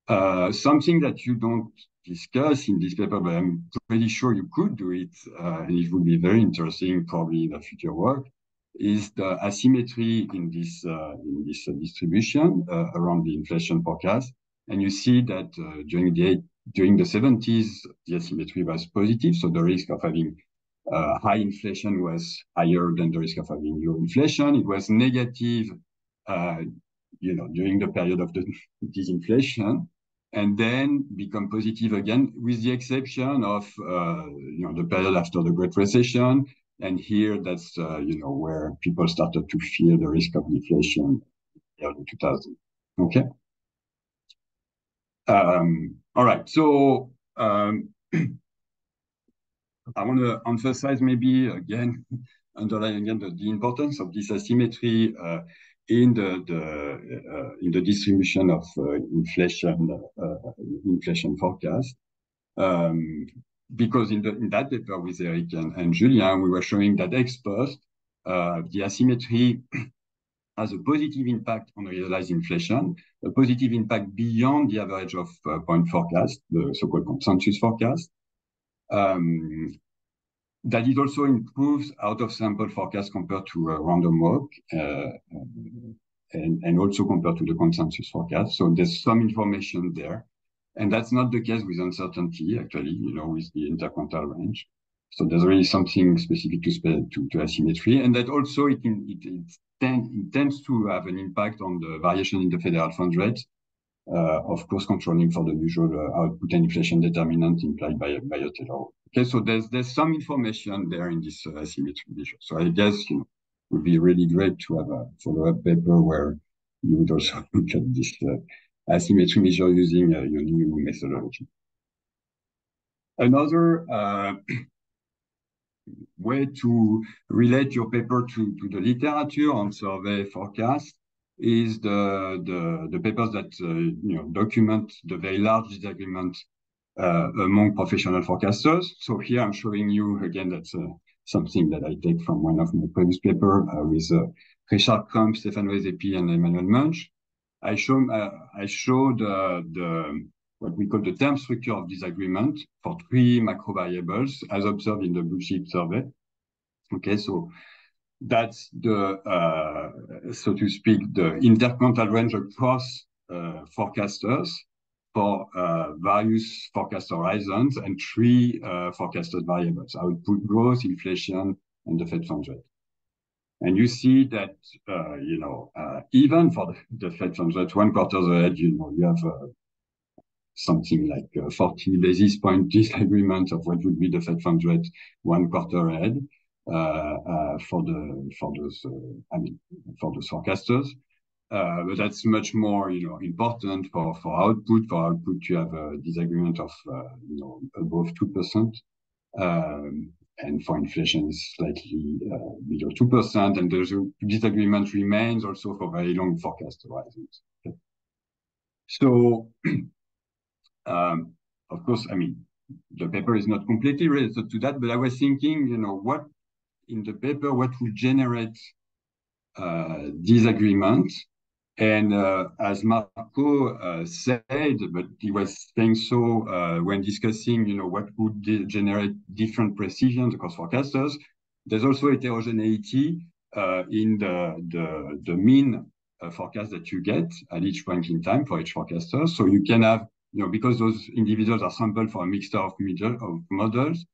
Uh, something that you don't discuss in this paper, but I'm pretty sure you could do it, uh, and it would be very interesting probably in the future work, is the asymmetry in this, uh, in this distribution uh, around the inflation forecast. And you see that uh, during the during the 70s, the asymmetry was positive, so the risk of having high inflation was higher than the risk of having low inflation. It was negative, you know, during the period of the disinflation. And then become positive again, with the exception of uh, you know the period after the Great Recession. And here, that's uh, you know where people started to fear the risk of inflation in early 2000. Okay. Um, all right. So um, I want to emphasize maybe again, underline again the, the importance of this asymmetry uh, in the, the uh, in the distribution of uh, inflation uh, inflation forecast. Um, because in, the, in that paper with Eric and, and Julien, we were showing that ex post, uh, the asymmetry has a positive impact on realized inflation, a positive impact beyond the average of uh, point forecast, the so-called consensus forecast. Um, that it also improves out of sample forecast compared to a random walk uh, and, and also compared to the consensus forecast. So there's some information there. And that's not the case with uncertainty, actually, you know, with the interquartile range. So there's really something specific to, to, to asymmetry. And that also it, it, it, tend, it tends to have an impact on the variation in the federal funds rate, uh, of course, controlling for the usual uh, output and inflation determinant implied by, by a Taylor. Okay, so there's there's some information there in this uh, asymmetry measure. So I guess you know, it would be really great to have a follow-up paper where you would also look at this uh, asymmetry measure using uh, your new methodology. Another uh, way to relate your paper to, to the literature on survey forecast is the, the, the papers that uh, you know, document the very large disagreement among professional forecasters. So here I'm showing you again that's uh, something that I take from one of my previous paper uh, with uh, Richard Crump, Stéphane Eusepi, and Emanuel Moench. I show uh, I showed the what we call the term structure of disagreement for three macro variables as observed in the blue chip survey. Okay, so that's the, uh, so to speak, the interquartile range across uh, forecasters for uh, various forecast horizons and three uh, forecasted variables, output growth, inflation, and the Fed funds rate. And you see that, uh, you know, uh, even for the, the Fed funds rate, one quarter ahead, you know, you have uh, something like uh, 40 basis point disagreement of what would be the Fed funds rate one quarter ahead for the for those, I mean, for those forecasters. Uh, but that's much more, you know, important for, for output. For output, you have a disagreement of, uh, you know, above 2%. Um, and for inflation is slightly uh, below 2%. And the disagreement remains also for very long forecast horizons. Okay. So, um, of course, I mean, the paper is not completely related to that, but I was thinking, you know, what in the paper, what would generate uh, disagreement and uh, as Marco uh, said, but he was saying so uh, when discussing, you know, what would generate different precisions across forecasters. There's also heterogeneity uh, in the, the, the mean uh, forecast that you get at each point in time for each forecaster. So you can have, you know, because those individuals are sampled for a mixture of, middle, of models,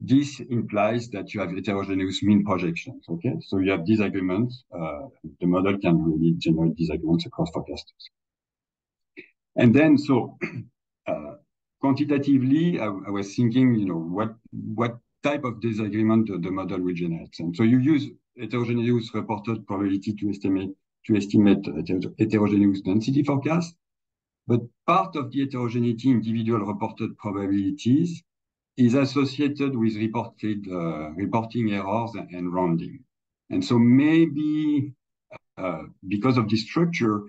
this implies that you have heterogeneous mean projections. Okay, so you have disagreements. Uh, the model can really generate disagreements across forecasters. And then, so uh, quantitatively, I, I, was thinking, you know, what what type of disagreement the, the model will generate. And so you use heterogeneous reported probability to estimate to estimate heterogeneous density forecast. But part of the heterogeneity individual reported probabilities is associated with reported uh, reporting errors and rounding. And so maybe uh, because of this structure,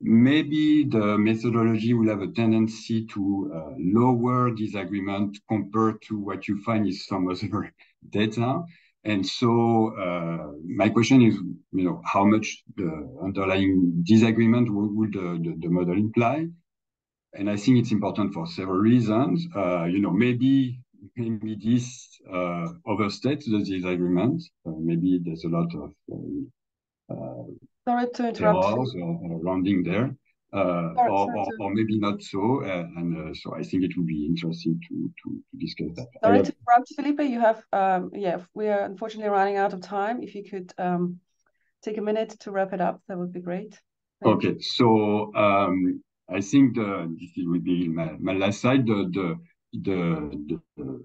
maybe the methodology will have a tendency to uh, lower disagreement compared to what you find in some other data. And so uh, my question is, you know, how much the underlying disagreement would, the, the, the, model imply? And I think it's important for several reasons. Uh, you know, maybe maybe this uh, overstates the disagreement. Uh, maybe there's a lot of um, uh, Sorry to interrupt. Errors or, rounding there. Uh, or, or, or, maybe not so. Uh, and uh, so I think it would be interesting to, to, to discuss that. Sorry to interrupt, Philippe. You have, um, yeah, we are unfortunately running out of time. If you could um, take a minute to wrap it up, that would be great. Thank okay, you. so um, I think the this will be my, my last slide. The the the, the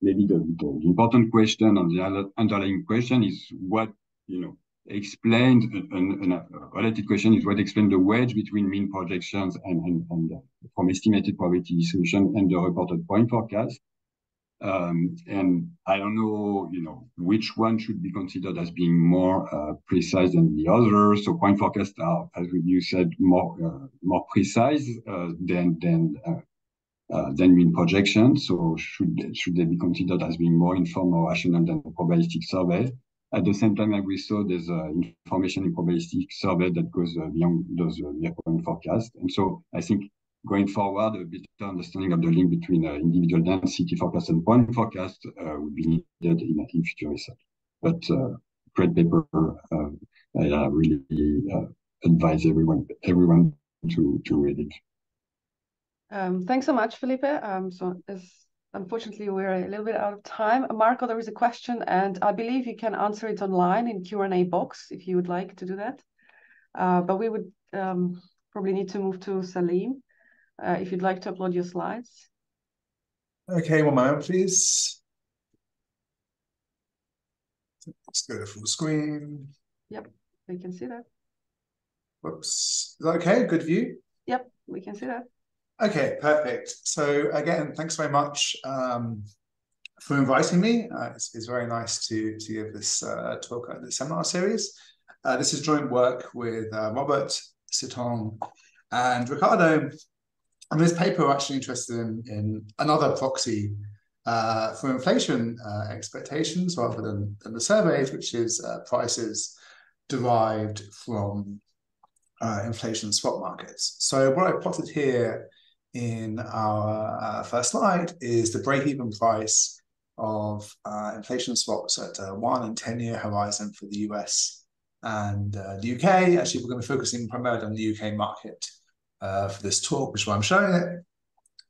maybe the, the important question and the underlying question is what you know explained an, a related question is what explains the wedge between mean projections and, and, and from estimated probability distribution and the reported point forecast. Um, and I don't know, you know, which one should be considered as being more uh, precise than the other. So point forecasts are, as you said, more uh, more precise uh, than than uh, than mean projections. So should should they be considered as being more informed or rational than a probabilistic survey? At the same time, like we saw, there's information in probabilistic survey that goes beyond those uh, point forecasts. And so I think going forward, a better understanding of the link between uh, individual density forecast and point forecast uh, would be needed in, in future research. But uh, great paper, uh, I really uh, advise everyone everyone to to read it. Um, thanks so much, Philippe. Um, so as unfortunately we're a little bit out of time. Marco, there is a question, and I believe you can answer it online in Q and A box if you would like to do that. Uh, but we would um, probably need to move to Saleem uh, if you'd like to upload your slides. Okay, one moment, please. Let's go to full screen. Yep, we can see that. Whoops. Is that okay? Good view? Yep, we can see that. Okay, perfect. So again, thanks very much um, for inviting me. Uh, it's, it's, very nice to, to give this uh, talk at the seminar series. Uh, this is joint work with uh, Robert, Sitong, and Ricardo and this paper, we're actually interested in, in another proxy uh, for inflation uh, expectations rather than, than the surveys, which is prices derived from inflation swap markets. So what I plotted here in our uh, first slide is the break-even price of uh, inflation swaps at a one and 10 year horizon for the US and the UK. Actually, we're going to be focusing primarily on the UK market uh, for this talk, which is why I'm showing it.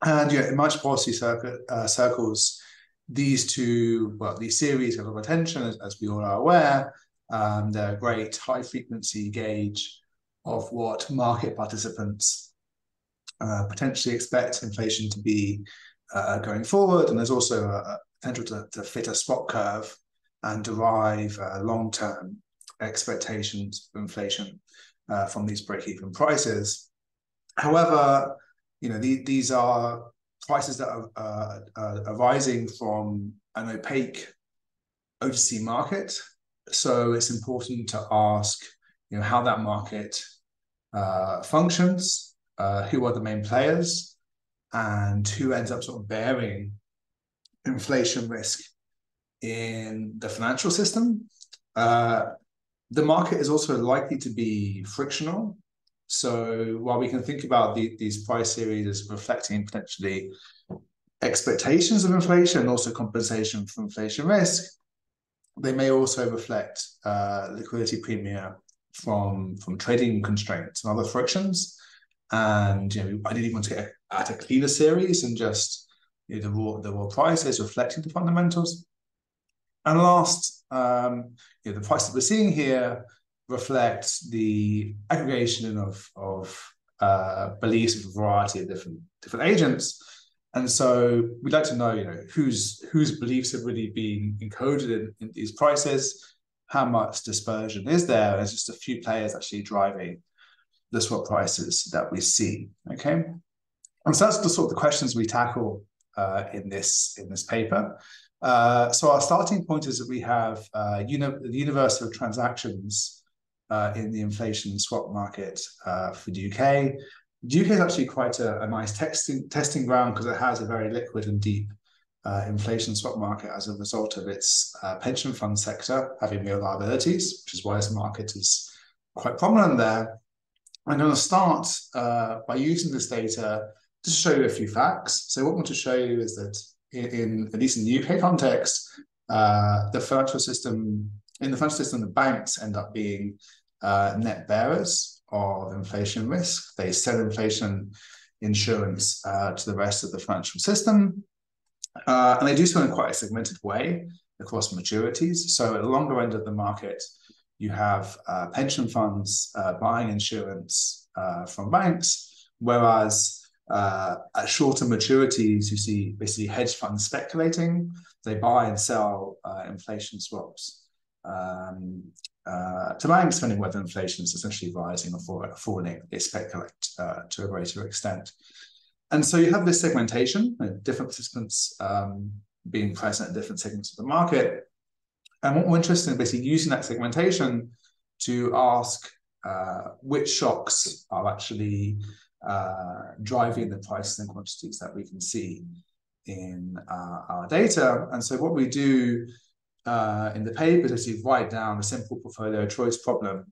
And in much policy circuit, uh, circles, these two, well, these series get a lot of attention, as, as we all are aware. Um, they're a great high frequency gauge of what market participants uh, potentially expect inflation to be uh, going forward. And there's also a, potential to, to, fit a spot curve and derive uh, long-term expectations of inflation uh, from these break-even prices. However, you know, the, these are prices that are arising from an opaque OTC market. So it's important to ask, you know, how that market uh, functions, uh, who are the main players, and who ends up sort of bearing inflation risk in the financial system. Uh, the market is also likely to be frictional so while we can think about the, these price series as reflecting potentially expectations of inflation and also compensation for inflation risk, they may also reflect uh, liquidity premium from from trading constraints and other frictions. And you know, I didn't want to get at a cleaner series and just you know, the raw the raw prices reflecting the fundamentals. And last, um, you know, the price that we're seeing here reflects the aggregation of, of uh, beliefs of a variety of different different agents. And so we'd like to know, you know, whose whose beliefs have really been encoded in, in these prices, how much dispersion is there? There's just a few players actually driving the swap prices that we see. Okay. And so that's the sort of the questions we tackle uh, in this in this paper. Uh, so our starting point is that we have uh, uni the universe of transactions uh, in the inflation swap market uh, for the UK. The UK is actually quite a, a nice testing testing ground because it has a very liquid and deep uh, inflation swap market as a result of its uh, pension fund sector having real liabilities, which is why this market is quite prominent there. I'm going to start uh, by using this data to show you a few facts. So what I want to show you is that in, in at least in the UK context, uh, the financial system in the financial system, the banks end up being uh, net bearers of inflation risk. They sell inflation insurance uh, to the rest of the financial system. Uh, and they do so in quite a segmented way across maturities. So at the longer end of the market, you have uh, pension funds uh, buying insurance uh, from banks, whereas uh, at shorter maturities, you see basically hedge funds speculating. They buy and sell uh, inflation swaps um, to banks, depending whether inflation is essentially rising or falling. They speculate to a greater extent. And so you have this segmentation, different participants um, being present at different segments of the market. And what we're interested in basically using that segmentation to ask uh, which shocks are actually uh, driving the prices and quantities that we can see in uh, our data. And so what we do uh, in the paper is you write down a simple portfolio choice problem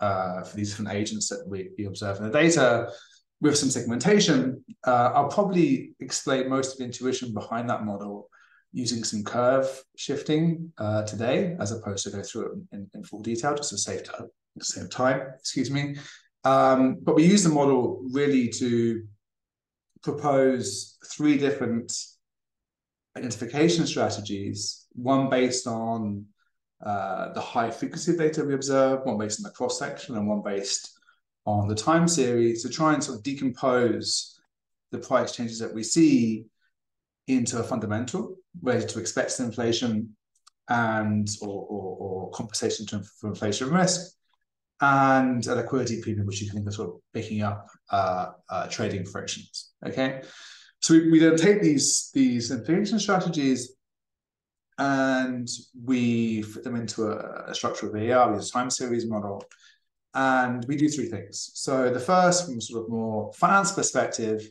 uh, for these different agents that we, we observe in the data with some segmentation. Uh, I'll probably explain most of the intuition behind that model using some curve shifting uh, today, as opposed to go through it in, in full detail, just to save time. Save time, excuse me. Um, but we use the model really to propose three different identification strategies, one based on uh, the high frequency data we observe, one based on the cross section, and one based on the time series to try and sort of decompose the price changes that we see into a fundamental ready to expect inflation and or, or, or compensation for inflation risk and a liquidity premium, which you can think of sort of picking up uh, uh, trading frictions. Okay, so we, we then take these these inflation strategies and we fit them into a, a structure of AR, we a time series model, and we do three things. So the first, from sort of more finance perspective,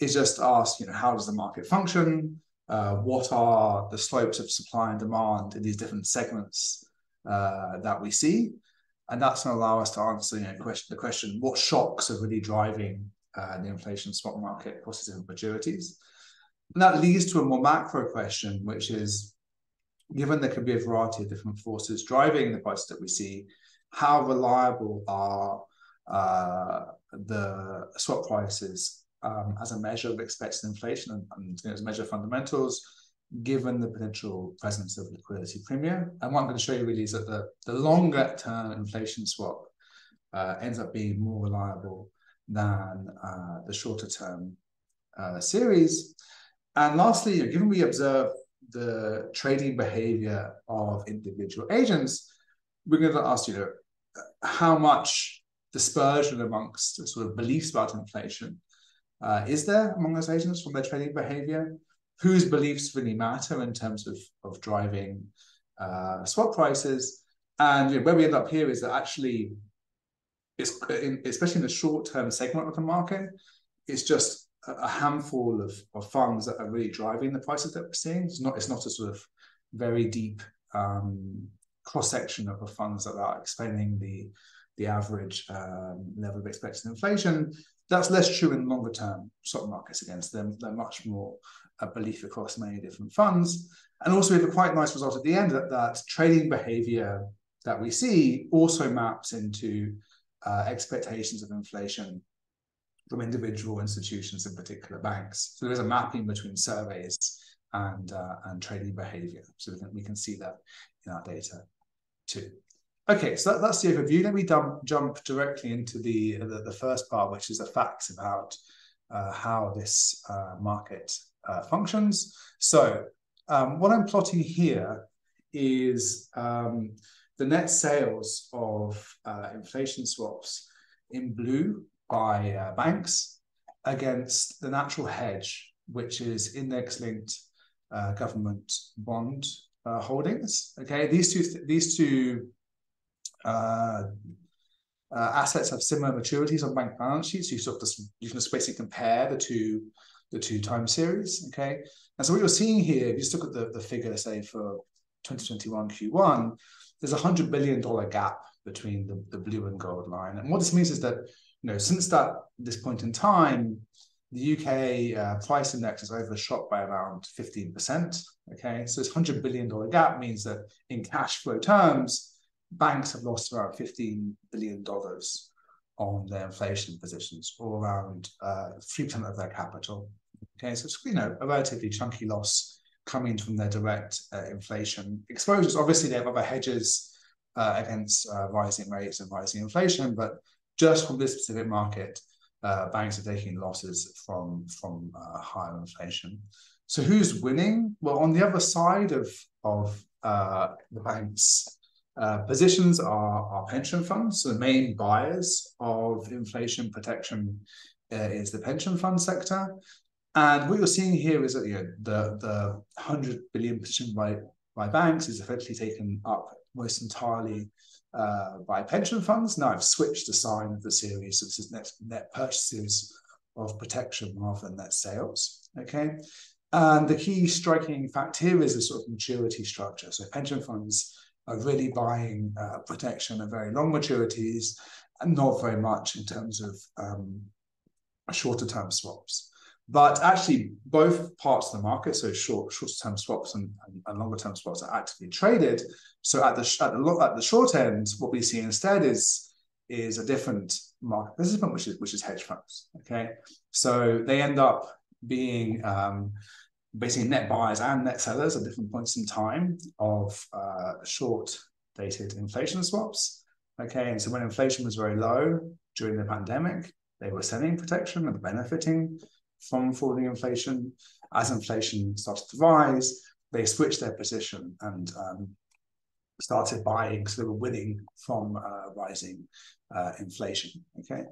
is just ask, you know, how does the market function? Uh, what are the slopes of supply and demand in these different segments uh, that we see? And that's going to allow us to answer you know, question, the question, what shocks are really driving uh, the inflation swap market across different maturities? And that leads to a more macro question, which is, given there can be a variety of different forces driving the prices that we see, how reliable are uh, the swap prices um, as a measure of expected inflation and, and you know, as a measure of fundamentals, given the potential presence of liquidity premium. And what I'm going to show you really is that the, the longer term inflation swap uh, ends up being more reliable than uh, the shorter term uh, series. And lastly, you know, given we observe the trading behavior of individual agents, we're going to ask you know, how much dispersion amongst sort of beliefs about inflation uh, is there among those agents from their trading behavior? Whose beliefs really matter in terms of, of driving uh, swap prices? And you know, where we end up here is that actually, it's in, especially in the short term segment of the market, it's just a handful of, of funds that are really driving the prices that we're seeing. It's not it's not a sort of very deep um, cross section of the funds that are explaining the the average um, level of expected inflation. That's less true in longer term stock markets against them. They're much more a belief across many different funds. And also we have a quite nice result at the end that that trading behavior that we see also maps into uh, expectations of inflation from individual institutions, in particular banks. So there's a mapping between surveys and uh, and trading behavior. So we can, we can see that in our data too. Okay, so that, that's the overview. Let me dump, jump directly into the, the, the first part, which is the facts about uh, how this uh, market uh, functions. So um, what I'm plotting here is um, the net sales of uh, inflation swaps in blue by uh, banks against the natural hedge, which is index-linked uh, government bond holdings. Okay, these two these two uh, uh, assets have similar maturities on bank balance sheets. You sort of just, you can just basically compare the two the two time series. Okay, and so what you're seeing here, if you just look at the, the figure, say for 2021 Q1, there's a hundred billion dollar gap between the, the blue and gold line. And what this means is that you know since that this point in time, the UK uh, price index has overshot by around 15%. Okay, so this $100 billion gap means that in cash flow terms, banks have lost around $15 billion on their inflation positions, or around uh, 3% of their capital. Okay, so it's you know a relatively chunky loss coming from their direct uh, inflation exposures. Obviously, they have other hedges uh, against uh, rising rates and rising inflation, but just from this specific market, uh, banks are taking losses from from uh, higher inflation. So who's winning? Well, on the other side of of the banks' uh, positions are, are pension funds. So the main buyers of inflation protection uh, is the pension fund sector. And what you're seeing here is that you know, the the hundred billion position by by banks is effectively taken up most entirely uh, by pension funds. Now I've switched the sign of the series, so this is net, net purchases of protection rather than net sales. Okay. And the key striking fact here is the sort of maturity structure. So pension funds are really buying uh, protection at very long maturities and not very much in terms of um, shorter term swaps. But actually, both parts of the market, so short shorter term swaps and, and, and longer term swaps, are actively traded. So at the at the at the short end, what we see instead is is a different market participant, which is which is hedge funds. Okay, so they end up being um, basically net buyers and net sellers at different points in time of uh, short dated inflation swaps. Okay, and so when inflation was very low during the pandemic, they were selling protection and benefiting from falling inflation. As inflation started to rise, they switched their position and um, started buying, so they were winning from uh, rising uh, inflation. Okay,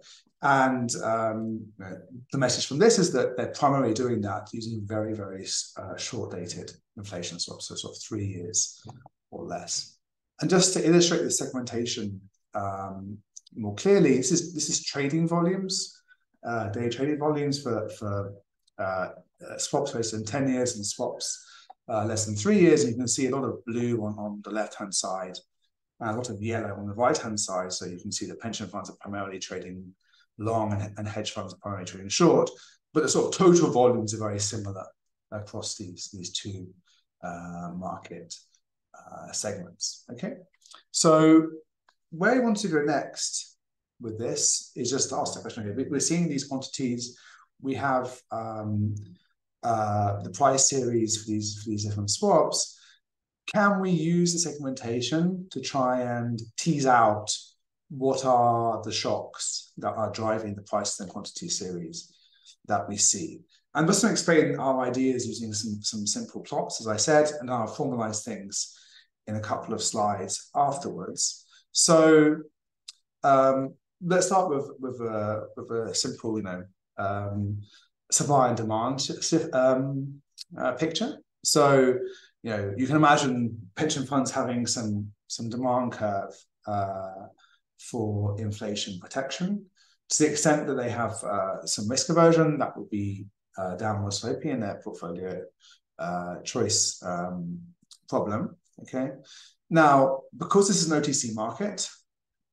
and um, the message from this is that they're primarily doing that using very, very uh, short-dated inflation swaps, so sort of three years or less. And just to illustrate the segmentation um, more clearly, this is this is trading volumes uh, day trading volumes for, for uh, uh swaps less than 10 years and swaps uh, less than three years. And you can see a lot of blue on, on the left-hand side, and a lot of yellow on the right-hand side. So you can see the pension funds are primarily trading long and, and hedge funds are primarily trading short, but the sort of total volumes are very similar across these, these two uh, market uh, segments. Okay, so where I want to go next with this is just to ask the question. We're seeing these quantities. We have um, uh, the price series for these for these different swaps. Can we use the segmentation to try and tease out what are the shocks that are driving the price and quantity series that we see? I'm just to explain our ideas using some, some simple plots, as I said, and I'll formalize things in a couple of slides afterwards. So um, let's start with with a with a simple, you know, um, supply and demand um, uh, picture. So, you know, you can imagine pension funds having some some demand curve uh, for inflation protection. To the extent that they have uh, some risk aversion, that would be uh, downward sloping in their portfolio uh, choice um, problem. Okay. Now, because this is an OTC market,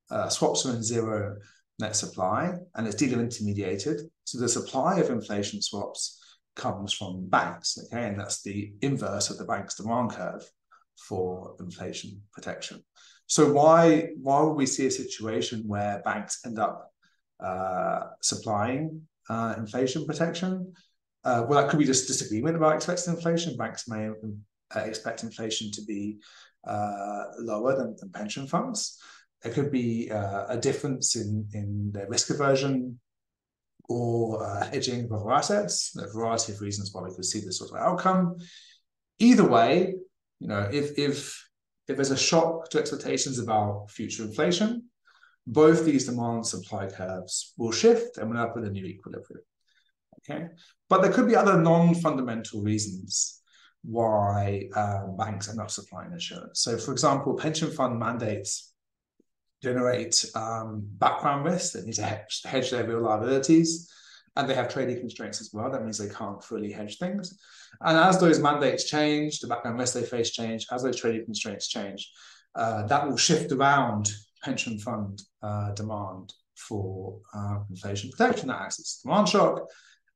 uh, swaps are in zero net supply and it's dealer intermediated. So the supply of inflation swaps comes from banks, okay, and that's the inverse of the bank's demand curve for inflation protection. So why why would we see a situation where banks end up uh, supplying uh, inflation protection? Uh, well, that could be just disagreement about expected inflation. Banks may uh, expect inflation to be uh, lower than, than pension funds. There could be uh, a difference in, in their risk aversion or uh, hedging of other assets. A variety of reasons why we could see this sort of outcome. Either way, you know, if if if there's a shock to expectations about future inflation, both these demand supply curves will shift and we'll end up with a new equilibrium. Okay, but there could be other non-fundamental reasons why um, banks end up supplying insurance. So, for example, pension fund mandates generate um, background risk. They need to hedge, hedge their real liabilities. And they have trading constraints as well. That means they can't fully hedge things. And as those mandates change, the background risk they face change, as those trading constraints change, uh, that will shift around pension fund uh, demand for uh, inflation protection that acts as demand shock.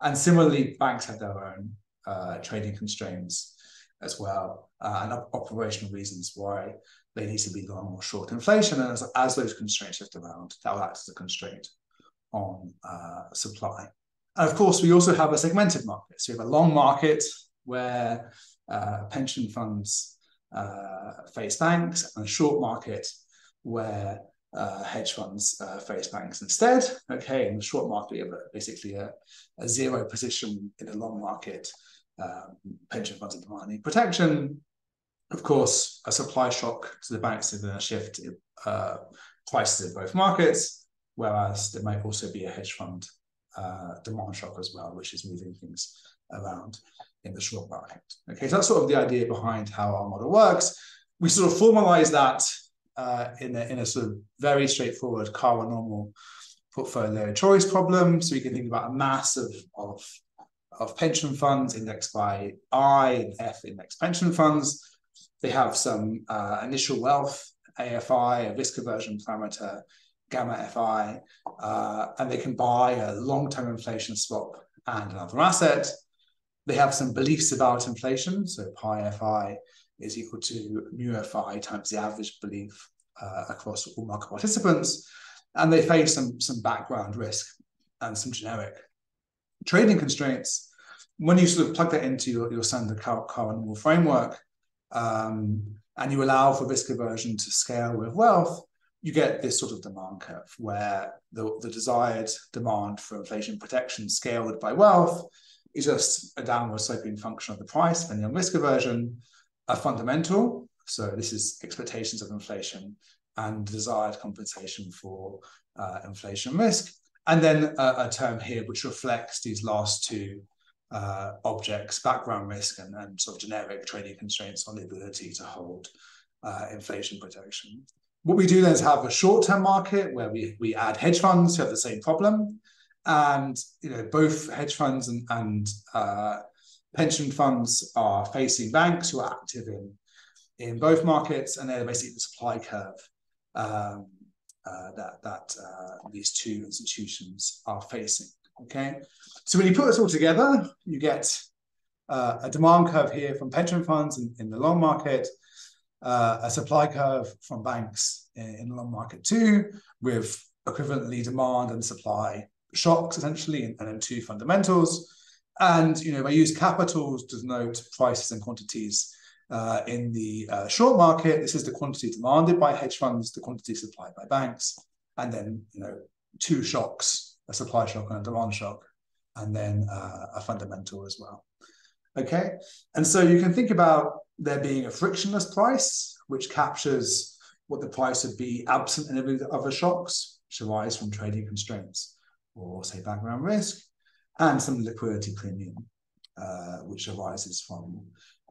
And similarly, banks have their own uh, trading constraints as well uh, and op operational reasons why they need to be long or short inflation. And as, as those constraints shift around, that will act as a constraint on uh, supply. And of course, we also have a segmented market. So we have a long market where uh, pension funds uh, face banks and a short market where uh, hedge funds uh, face banks instead. Okay, in the short market, you have basically a, a, zero position in the long market. Um, pension funds are demanding protection. Of course, a supply shock to the banks is going to shift uh, prices in both markets, whereas there might also be a hedge fund uh, demand shock as well, which is moving things around in the short market. Okay, so that's sort of the idea behind how our model works. We sort of formalize that uh, in, a, in a sort of very straightforward CARA normal portfolio choice problem. So we can think about a mass of, of, of pension funds indexed by I and F index pension funds. They have some uh, initial wealth, AFI, a risk aversion parameter, gamma FI, uh, and they can buy a long-term inflation swap and another asset. They have some beliefs about inflation, so pi fi is equal to mu fi times the average belief uh, across all market participants, and they face some, some background risk and some generic trading constraints. When you sort of plug that into your, your standard CARA framework, um, and you allow for risk aversion to scale with wealth, you get this sort of demand curve where the, the desired demand for inflation protection scaled by wealth is just a downward sloping function of the price, depending on risk aversion, a fundamental. So this is expectations of inflation and desired compensation for uh, inflation risk. And then a, a, term here which reflects these last two uh, objects, background risk and, and sort of generic trading constraints on the ability to hold uh, inflation protection. What we do then is have a short-term market where we, we add hedge funds who have the same problem and you know both hedge funds and, and uh, pension funds are facing banks who are active in in both markets, and they're basically the supply curve um, uh, that that uh, these two institutions are facing. Okay, so when you put this all together, you get uh, a demand curve here from pension funds in, in the long market, uh, a supply curve from banks in, in the long market too, with equivalently demand and supply shocks essentially, and, and then two fundamentals. And you know, I use capitals to denote prices and quantities uh, in the uh, short market. This is the quantity demanded by hedge funds, the quantity supplied by banks, and then you know, two shocks: a supply shock and a demand shock, and then uh, a fundamental as well. Okay, and so you can think about there being a frictionless price, which captures what the price would be absent any other shocks, which arise from trading constraints or say background risk, and some liquidity premium, uh, which arises from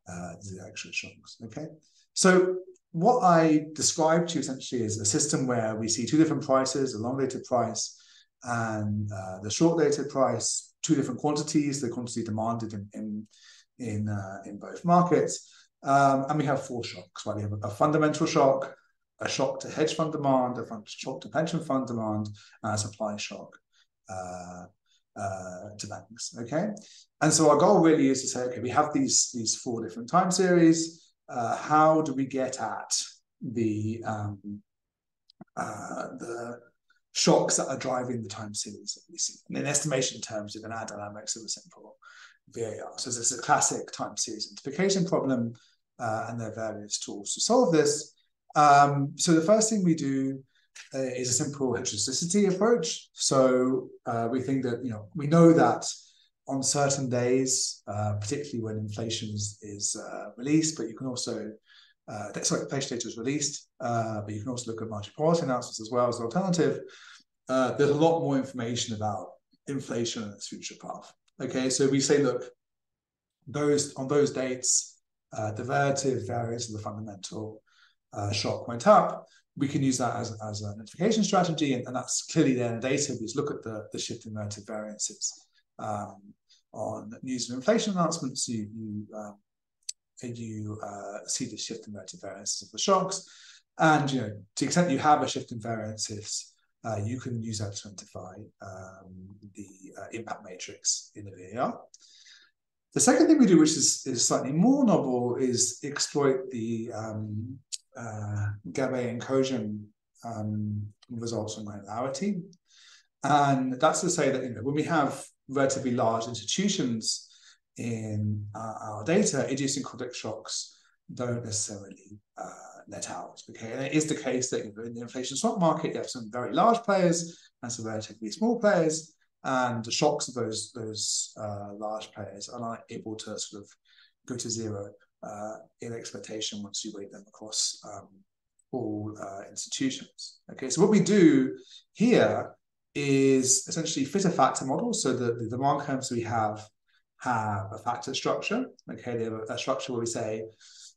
uh, the actual shocks. Okay, so what I described to you essentially is a system where we see two different prices: a long-dated price and uh, the short-dated price, two different quantities, the quantity demanded in in in, uh, in both markets, um, and we have four shocks. Right, we have a, a fundamental shock, a shock to hedge fund demand, a shock to pension fund demand, and a supply shock uh, uh, to banks. Okay, and so our goal really is to say, okay, we have these these four different time series. Uh, how do we get at the um, uh, the shocks that are driving the time series that we see? And in estimation terms, you can add dynamics of a simple VAR. So this is a classic time series identification problem, uh, and there are various tools to solve this. Um, so the first thing we do is a simple heteroscedasticity approach. So uh, we think that, you know, we know that on certain days, uh, particularly when inflation is, uh, released, but you can also, uh, sorry, inflation data is released, uh, but you can also look at margin policy announcements as well as an alternative. there's a lot more information about inflation and its future path. Okay, so we say, look, those on those dates, the relative variance of the fundamental shock went up we can use that as, as a identification strategy, and, and that's clearly there in the data. We just look at the, the shift in relative variances um, on news and inflation announcements. You you, um, you uh, see the shift in relative variances of the shocks, and you know to the extent you have a shift in variances, uh, you can use that to identify um, the uh, impact matrix in the VAR. The second thing we do, which is, is slightly more novel, is exploit the um, uh, and Koijen um, results on granularity. And that's to say that you know, when we have relatively large institutions in uh, our data, idiosyncratic shocks don't necessarily uh, net out. Okay, and it is the case that in the inflation swap market, you have some very large players and some relatively small players, and the shocks of those those uh, large players are not able to sort of go to zero in expectation once you weight them across um, all uh, institutions. Okay, so what we do here is essentially fit a factor model. So the, the demand curves we have have a factor structure. Okay, they have a, structure where we say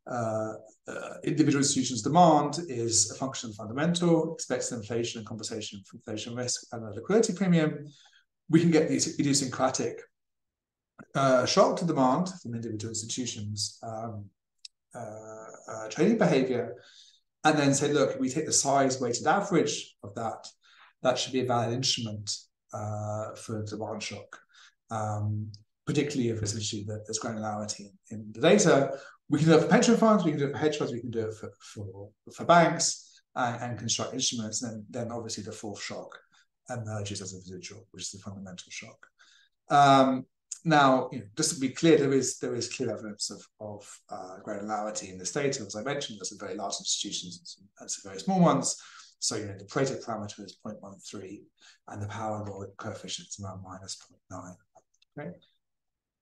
uh, uh, individual institutions' demand is a function of fundamental, expected inflation and compensation for inflation risk and a liquidity premium. We can get these idiosyncratic uh, shock to demand from individual institutions' um, uh, uh, trading behavior, and then say, look, if we take the size weighted average of that, that should be a valid instrument uh, for demand shock. Um, particularly if essentially there's granularity in the data, we can do it for pension funds, we can do it for hedge funds, we can do it for for, for banks and, and construct instruments. And then, then obviously the fourth shock emerges as a residual, which is the fundamental shock. Um, now, you know, just to be clear, there is there is clear evidence of, of uh, granularity in this data. As I mentioned, there's some very large institutions and some, and some very small ones. So, you know, the Pareto parameter is 0.13 and the power law coefficient is around minus 0.9. Okay.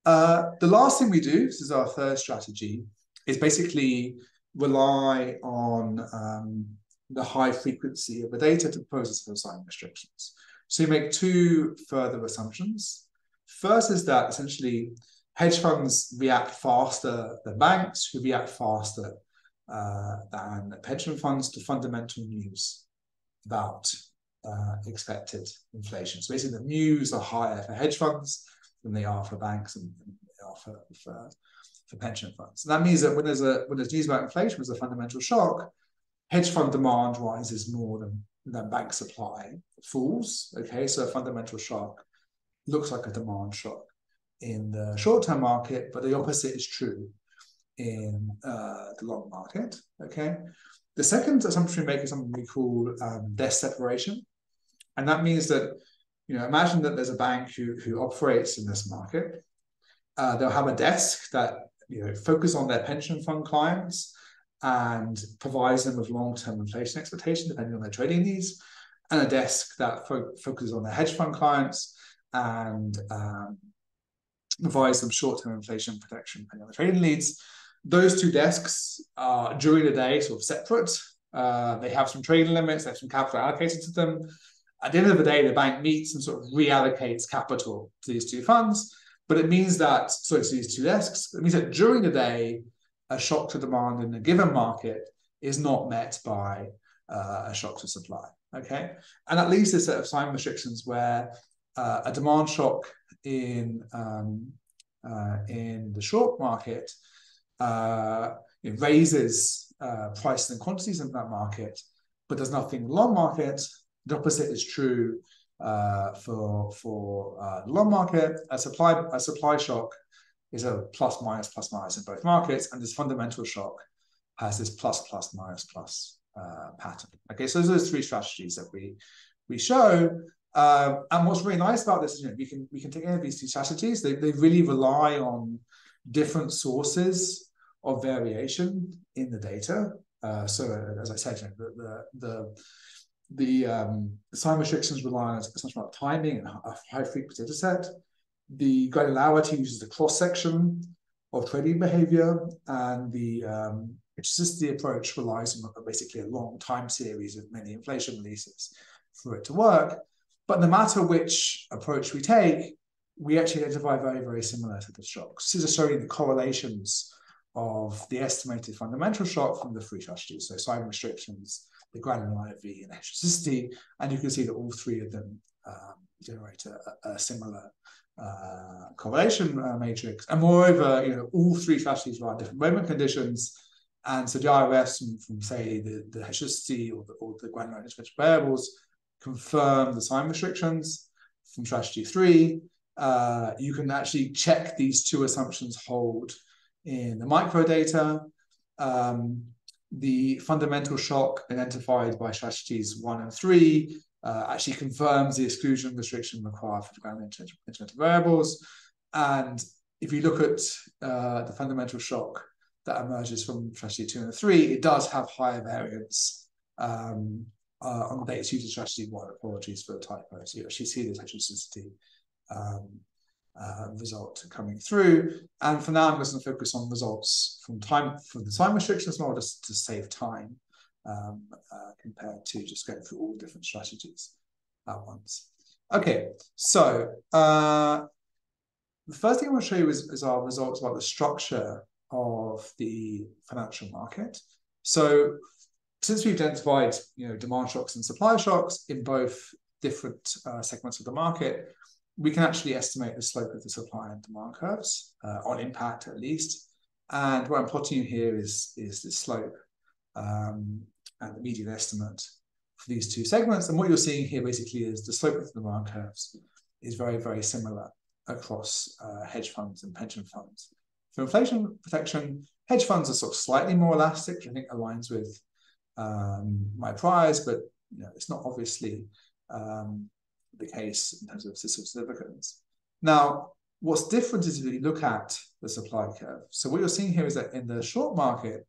Uh, the last thing we do, this is our third strategy, is basically rely on um, the high frequency of the data to a set of sign restrictions. So you make two further assumptions. First is that essentially hedge funds react faster than banks, who react faster uh, than pension funds to fundamental news about uh, expected inflation. So basically, the news are higher for hedge funds than they are for banks and, and they are for, for, for pension funds. And that means that when there's a when there's news about inflation as a fundamental shock, hedge fund demand rises more than, than bank supply falls. Okay, so a fundamental shock looks like a demand shock in the short-term market, but the opposite is true in uh, the long market. Okay. The second assumption we make is something we call um, desk separation. And that means that you know, imagine that there's a bank who, who operates in this market. Uh, they'll have a desk that you know focus on their pension fund clients and provides them with long-term inflation expectation depending on their trading needs, and a desk that fo focuses on their hedge fund clients and um, provides them short-term inflation protection on the trading needs. Those two desks are during the day sort of separate. Uh, they have some trading limits, they have some capital allocated to them, at the end of the day, the bank meets and sort of reallocates capital to these two funds. But it means that, so it's these two desks, it means that during the day, a shock to demand in a given market is not met by uh, a shock to supply. Okay. And that leaves a set of sign restrictions where uh, a demand shock in um, uh, in the short market uh, it raises uh, prices and quantities in that market, but there's nothing in the long market the opposite is true uh, for for uh, the long market. A supply a supply shock is a plus minus plus minus in both markets, and this fundamental shock has this plus plus minus plus pattern. Okay, so those are the three strategies that we we show. Uh, and what's really nice about this is you know, we can we can take any of these two strategies. They they really rely on different sources of variation in the data. Uh, so as I said, you know, the, the, the the um, sign restrictions rely on much about timing and a high frequency data set. The granularity uses the cross section of trading behavior, and the um, approach relies on basically a long time series of many inflation releases for it to work. But no matter which approach we take, we actually identify very, very similar to the shocks. This is showing the correlations of the estimated fundamental shock from the three strategies. So sign restrictions, the granular IV and heteroscedasticity, and you can see that all three of them um, generate a, a similar uh, correlation uh, matrix. And moreover, you know, all three strategies run different moment conditions. And so the IRS from, from say the, the heteroscedasticity or the, or the granular intervention variables confirm the time restrictions from strategy three. Uh, you can actually check these two assumptions hold in the microdata. Um, the fundamental shock identified by strategies one and three uh, actually confirms the exclusion restriction required for the ground intermittent variables. And if you look at uh, the fundamental shock that emerges from strategy two and three, it does have higher variance um, uh, on the data user strategy one. Apologies for the typo. So you actually see the heteroscedasticity um, uh, result coming through. And for now, I'm just going to focus on results from time for the sign restrictions model just to save time um, uh, compared to just going through all the different strategies at once. Okay, so uh, the first thing I want to show you is, is our results about the structure of the financial market. So since we've identified you know, demand shocks and supply shocks in both different uh, segments of the market, we can actually estimate the slope of the supply and demand curves uh, on impact at least. And what I'm plotting here is, is the slope um, and the median estimate for these two segments. And what you're seeing here basically is the slope of the demand curves is very, very similar across uh, hedge funds and pension funds. For inflation protection, hedge funds are sort of slightly more elastic, which I think aligns with um, my priors, but you know, it's not obviously um, the case in terms of statistical significance. Now, what's different is if you look at the supply curve. So what you're seeing here is that in the short market,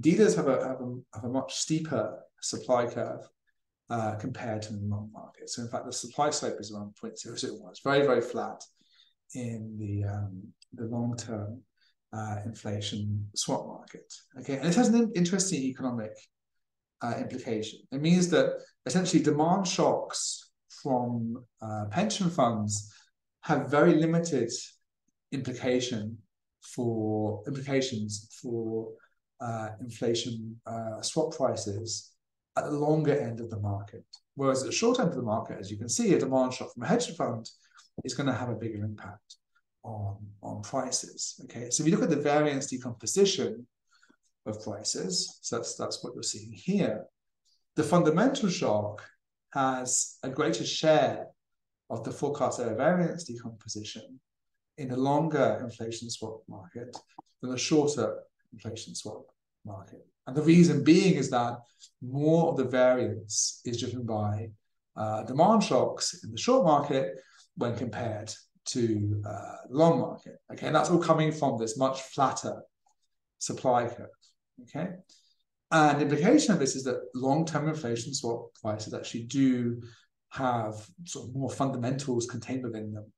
dealers have a, have a, have a much steeper supply curve uh, compared to the long market. So in fact, the supply slope is around 0.001. It's very, very flat in the, um, the long-term uh, inflation swap market. Okay, and this has an interesting economic uh, implication. It means that essentially demand shocks from uh, pension funds have very limited implication for implications for uh, inflation uh, swap prices at the longer end of the market. Whereas at the short end of the market, as you can see, a demand shock from a hedge fund is going to have a bigger impact on, on prices. Okay, so if you look at the variance decomposition of prices, so that's, that's what you're seeing here, the fundamental shock has a greater share of the forecast error variance decomposition in the longer inflation swap market than the shorter inflation swap market. And the reason being is that more of the variance is driven by uh, demand shocks in the short market when compared to uh, long market. Okay, and that's all coming from this much flatter supply curve. Okay, and the implication of this is that long-term inflation swap prices actually do have sort of more fundamentals contained within them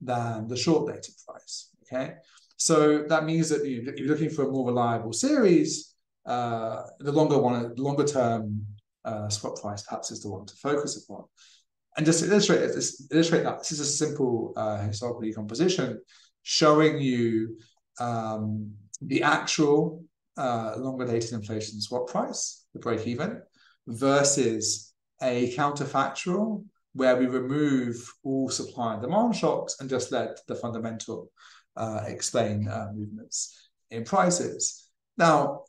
than the short-dated price. Okay, so that means that if you're looking for a more reliable series. Uh, the longer one, the longer term uh, swap price perhaps is the one to focus upon. And just to illustrate this, illustrate that this is a simple uh, historical decomposition showing you um, the actual uh, longer dated inflation swap price, the break even, versus a counterfactual where we remove all supply and demand shocks and just let the fundamental uh, explain uh, movements in prices. Now,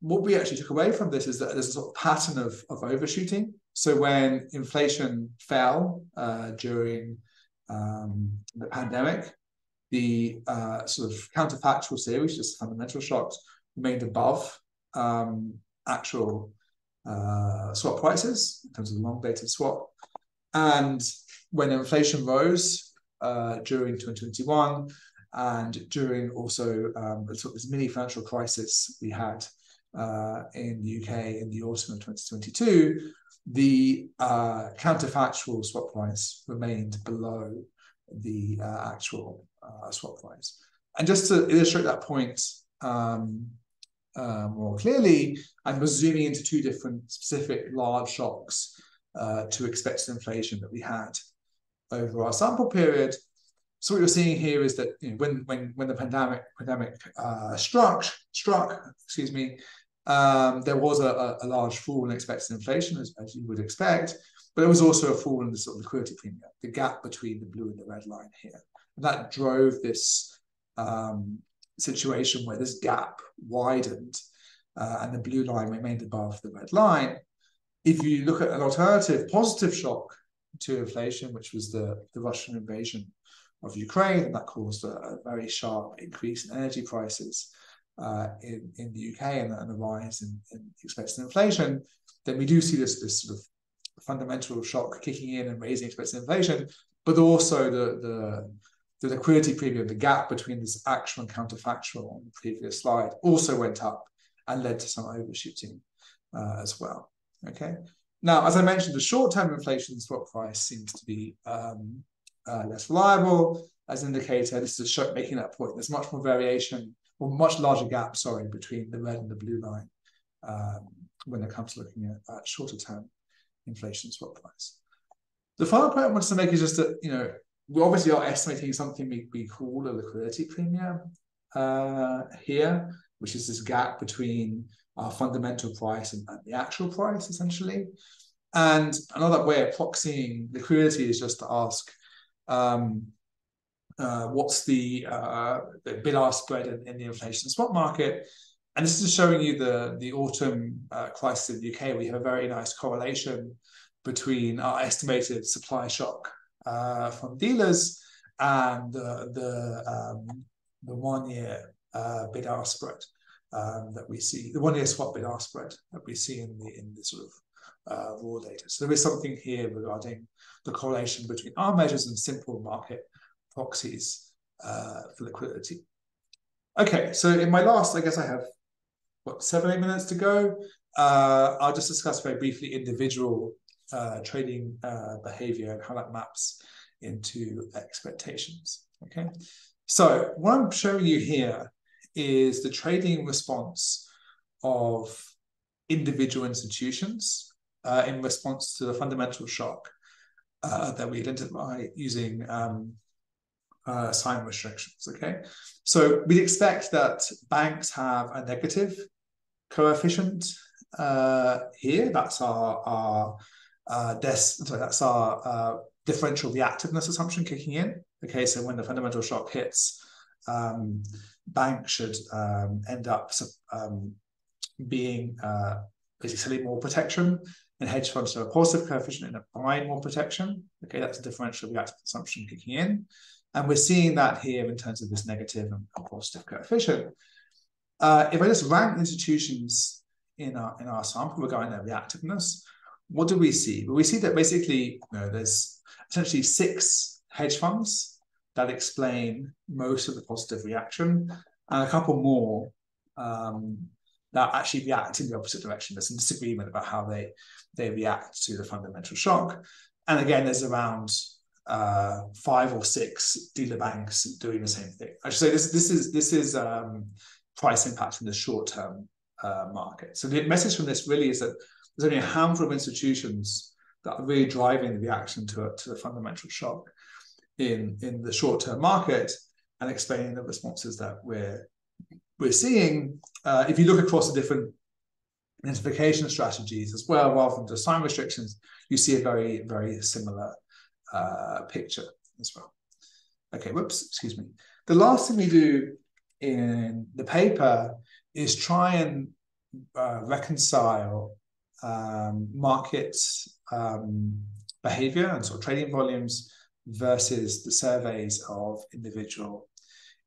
what we actually took away from this is that there's a sort of pattern of, of overshooting. So when inflation fell uh, during um, the pandemic, the uh, sort of counterfactual series, just fundamental shocks, remained above um, actual uh, swap prices in terms of the long dated swap. And when inflation rose uh, during 2021 and during also um, this mini financial crisis we had uh, in the UK in the autumn of 2022, the uh, counterfactual swap price remained below the uh, actual uh, swap price. And just to illustrate that point, um, uh, more clearly, and was zooming into two different specific large shocks uh, to expected inflation that we had over our sample period. So what you're seeing here is that you know, when when when the pandemic pandemic uh, struck struck, excuse me, um, there was a, a, large fall in expected inflation, as, as, you would expect, but there was also a fall in the sort of liquidity premium, the gap between the blue and the red line here, and that drove this um, situation where this gap widened uh, and the blue line remained above the red line. If you look at an alternative positive shock to inflation, which was the, the Russian invasion of Ukraine, and that caused a, a very sharp increase in energy prices uh, in, in the UK and, and a rise in, in expected inflation, then we do see this, this sort of fundamental shock kicking in and raising expected inflation, but also the, the the liquidity premium, the gap between this actual and counterfactual on the previous slide, also went up and led to some overshooting uh, as well. Okay. Now, as I mentioned, the short-term inflation swap price seems to be um, uh, less reliable as an indicator. This is making that point. There's much more variation, or much larger gap, sorry, between the red and the blue line um, when it comes to looking at, at shorter-term inflation swap price. The final point I wanted to make is just that, you know, we obviously are estimating something we, we call a liquidity premium uh, here, which is this gap between our fundamental price and, and, the actual price, essentially. And another way of proxying liquidity is just to ask, um, uh, what's the, uh, the bid-ask spread in, in, the inflation spot market? And this is showing you the, the autumn uh, crisis in the UK. We have a very nice correlation between our estimated supply shock from dealers and the the, um, the one year uh, bid ask spread um, that we see, the one year swap bid ask spread that we see in the in the sort of uh, raw data. So there is something here regarding the correlation between our measures and simple market proxies uh, for liquidity. Okay, so in my last, I guess I have what seven eight minutes to go. Uh, I'll just discuss very briefly individual uh, trading uh, behavior and how that maps into expectations. Okay, so what I'm showing you here is the trading response of individual institutions uh, in response to the fundamental shock uh, that we identify using um, uh, sign restrictions. Okay, so we'd expect that banks have a negative coefficient uh, here. That's our, our uh, des sorry, that's our uh, differential reactiveness assumption kicking in. Okay, so when the fundamental shock hits, um, banks should um, end up um, being uh, basically more protection, and hedge funds have a positive coefficient and buying more protection. Okay, that's a differential reactive assumption kicking in. And we're seeing that here in terms of this negative and positive coefficient. Uh, if I just rank institutions in our in our sample regarding their reactiveness, what do we see? We see that basically you know, there's essentially six hedge funds that explain most of the positive reaction, and a couple more um, that actually react in the opposite direction. There's some disagreement about how they they react to the fundamental shock, and again, there's around uh, five or six dealer banks doing the same thing. I should say this this is this is um, price impact in the short term uh, market. So the message from this really is that there's only a handful of institutions that are really driving the reaction to, to the fundamental shock in, in the short-term market and explaining the responses that we're we're seeing. Uh, if you look across the different identification strategies as well, rather than just sign restrictions, you see a very, very similar uh, picture as well. Okay, whoops, excuse me. The last thing we do in the paper is try and uh, reconcile um, market um, behavior and sort of trading volumes versus the surveys of individual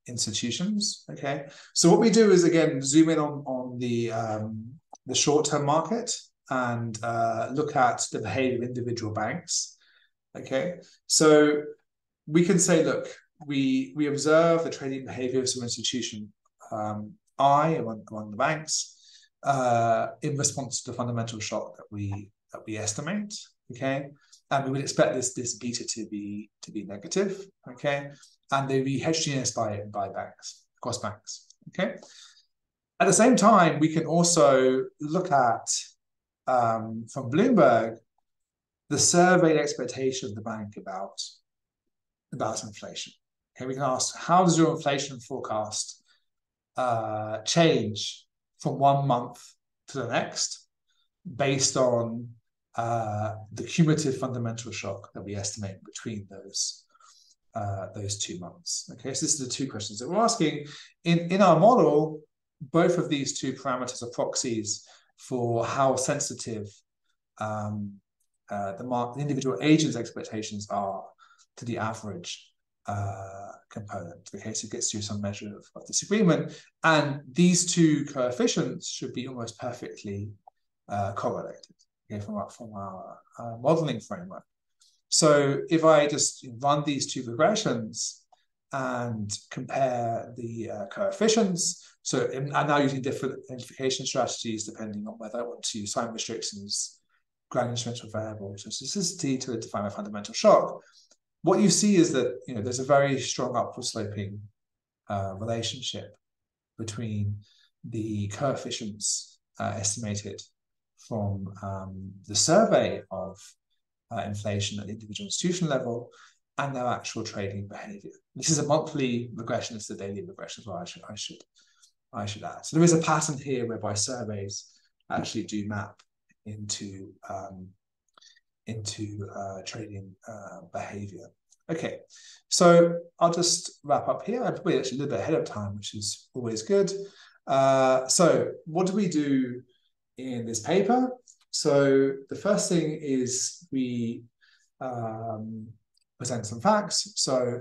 institutions. Okay, so what we do is again zoom in on on the um, the short term market and uh, look at the behavior of individual banks. Okay, so we can say, look, we we observe the trading behavior of some institution um, I among, among the banks uh, in response to the fundamental shock that we that we estimate. Okay, and we would expect this this beta to be to be negative. Okay, and they be heterogeneous by by banks across banks. Okay. At the same time, we can also look at um, from Bloomberg the surveyed expectation of the bank about about inflation. Okay, we can ask how does your inflation forecast uh, change from one month to the next based on uh, the cumulative fundamental shock that we estimate between those uh, those two months. Okay, so this is the two questions that we're asking. In, in our model, both of these two parameters are proxies for how sensitive um, uh, the, the individual agent's expectations are to the average uh, component. Okay, so it gets you some measure of, of, disagreement. And these two coefficients should be almost perfectly uh, correlated okay, from our, from our uh, modeling framework. So if I just run these two regressions, and compare the uh, coefficients. So I'm now using different identification strategies depending on whether I want to use sign restrictions, ground instrumental variables, or toxicity to define a fundamental shock. What you see is that you know there's a very strong upward sloping uh, relationship between the coefficients uh, estimated from um, the survey of uh, inflation at the individual institution level and their actual trading behavior. This is a monthly regression, it's a daily regression well, I should, I should, I should add. So there is a pattern here whereby surveys actually do map into um, into uh, trading uh, behavior. Okay, so I'll just wrap up here. I'm actually a little bit ahead of time, which is always good. Uh, so what do we do in this paper? So the first thing is we um, present some facts. So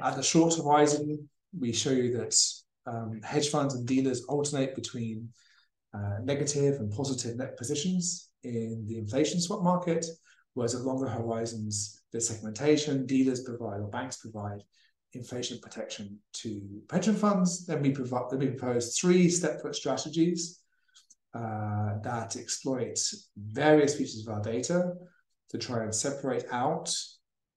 at the short horizon, we show you that um, hedge funds and dealers alternate between uh, negative and positive net positions in the inflation swap market, whereas at longer horizons, the segmentation, dealers provide or banks provide inflation protection to pension funds. Then we provide then we propose three separate strategies uh, that exploit various features of our data to try and separate out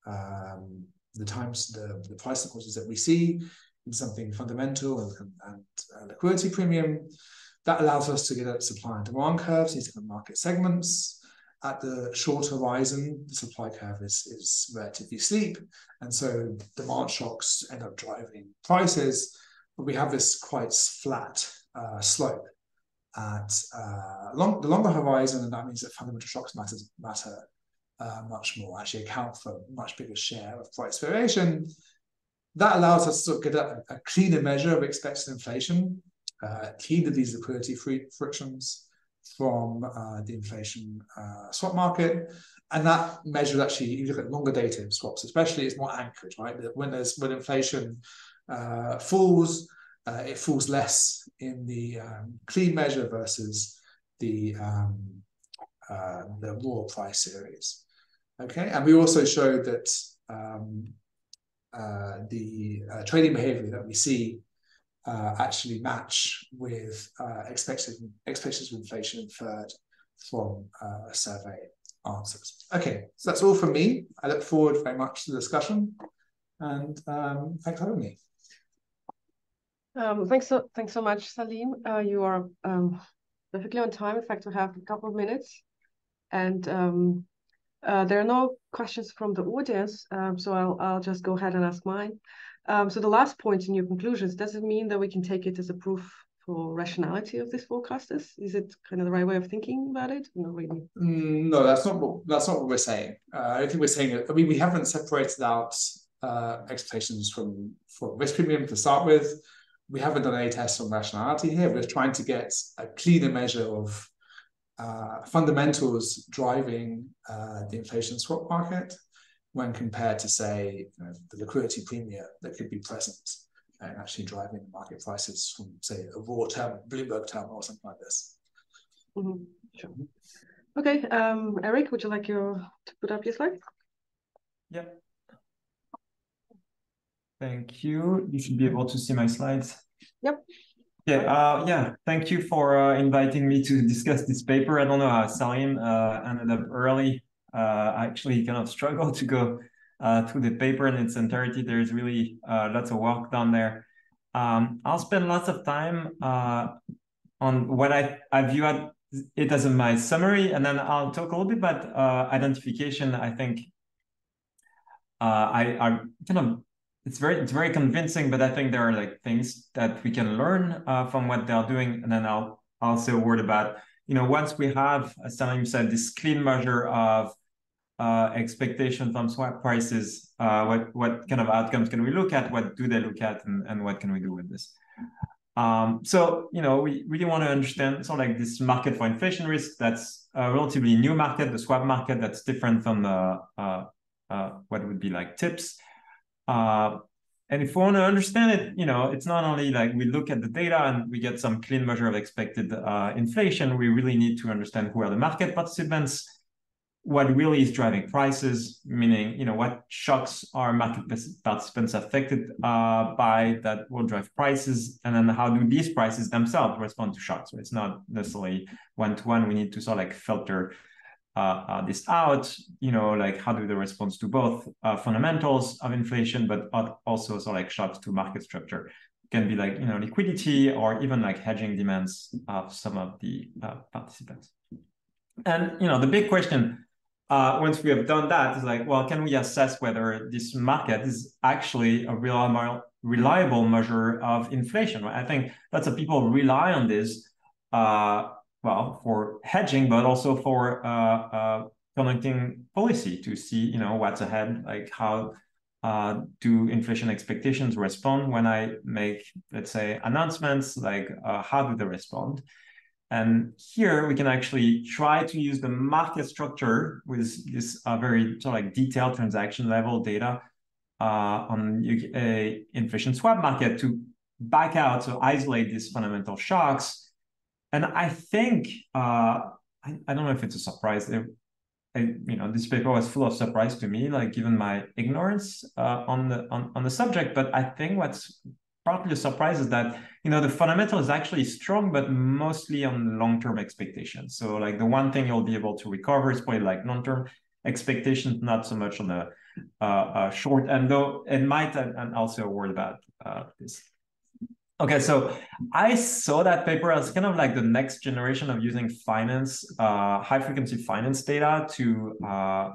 um, the times the, the price sequences that we see in something fundamental and, and, and liquidity premium. That allows us to get at supply and demand curves in different market segments. At the short horizon, the supply curve is, is relatively steep. And so demand shocks end up driving prices. But we have this quite flat uh, slope at uh, long, the longer horizon, and that means that fundamental shocks matter, matter uh, much more, actually account for a much bigger share of price variation. That allows us to sort get a, a cleaner measure of expected inflation, uh, these liquidity frictions from uh, the inflation uh, swap market. And that measure actually, you look at longer dated swaps, especially, it's more anchored, right? When there's when inflation uh, falls, uh, it falls less in the um, clean measure versus the um, uh, the raw price series. Okay, and we also showed that um, uh, the trading behavior that we see uh, actually match with uh, expected expectations of inflation inferred from uh, survey answers. Okay, so that's all from me. I look forward very much to the discussion, and um, thanks for having me. Um, thanks so thanks so much, Saleem. Uh, you are um, perfectly on time. In fact, we have a couple of minutes, and um, uh, there are no questions from the audience, um, so I'll, I'll just go ahead and ask mine. Um, so the last point in your conclusions, does it mean that we can take it as a proof for rationality of these forecasters? Is it kind of the right way of thinking about it? No, really. Mm, no, that's not what that's not what we're saying. Uh, I don't think we're saying. I mean, we haven't separated out uh, expectations from for risk premium to start with. We haven't done any tests on rationality here. We're trying to get a cleaner measure of uh, fundamentals driving uh, the inflation swap market when compared to, say, you know, the liquidity premium that could be present and actually driving the market prices from, say, a raw term, Bloomberg term, or something like this. Mm -hmm. Sure. Okay, um, Erik, would you like your to put up your slide? Yeah. Thank you. You should be able to see my slides. Yep. Yeah, uh, yeah. Thank you for uh, inviting me to discuss this paper. I don't know how Saleem uh, ended up early. Uh, actually kind of struggled to go uh, through the paper in its entirety. There's really uh, lots of work done there. Um, I'll spend lots of time on what I, I view it as my summary, and then I'll talk a little bit about identification. I think I, I kind of it's very it's very convincing but i think there are like things that we can learn uh, from what they're doing and then i'll i'll say a word about you know once we have as Saleem said this clean measure of uh, expectation from swap prices uh, what what kind of outcomes can we look at? What do they look at? And, and what can we do with this? Um, so you know we really want to understand sort of like this market for inflation risk that's a relatively new market the swap market that's different from the uh, uh, what would be like TIPS. Uh, and if we want to understand it, you know, it's not only like we look at the data and we get some clean measure of expected uh, inflation, we really need to understand who are the market participants. What really is driving prices, meaning you know what shocks are market participants affected uh, by that will drive prices, and then how do these prices themselves respond to shocks? So it's not necessarily one to one. We need to sort of like filter uh, uh, this out. You know, like how do they respond to both uh, fundamentals of inflation, but also sort of like shocks to market structure. Can be like you know liquidity or even like hedging demands of some of the uh, participants. And you know the big question uh, once we have done that, it's like, well, can we assess whether this market is actually a reliable, reliable measure of inflation? I think lots of people rely on this, uh, well, for hedging, but also for uh, uh, conducting policy to see, you know, what's ahead, like how uh, do inflation expectations respond when I make, let's say, announcements, like uh, how do they respond? And here we can actually try to use the market structure with this uh, very sort of like detailed transaction level data uh, on a inflation swap market to back out, to isolate these fundamental shocks. And I think, uh, I, I, don't know if it's a surprise. It, I, you know, this paper was full of surprise to me, like given my ignorance uh, on the on, on the subject. But I think what's partly a surprise is that you know the fundamental is actually strong but mostly on long-term expectations. So like the one thing you'll be able to recover is probably like long-term expectations not so much on the uh, uh, short end though it might and, also a word about uh, this. Okay so i saw that paper as kind of like the next generation of using finance uh, high frequency finance data to uh,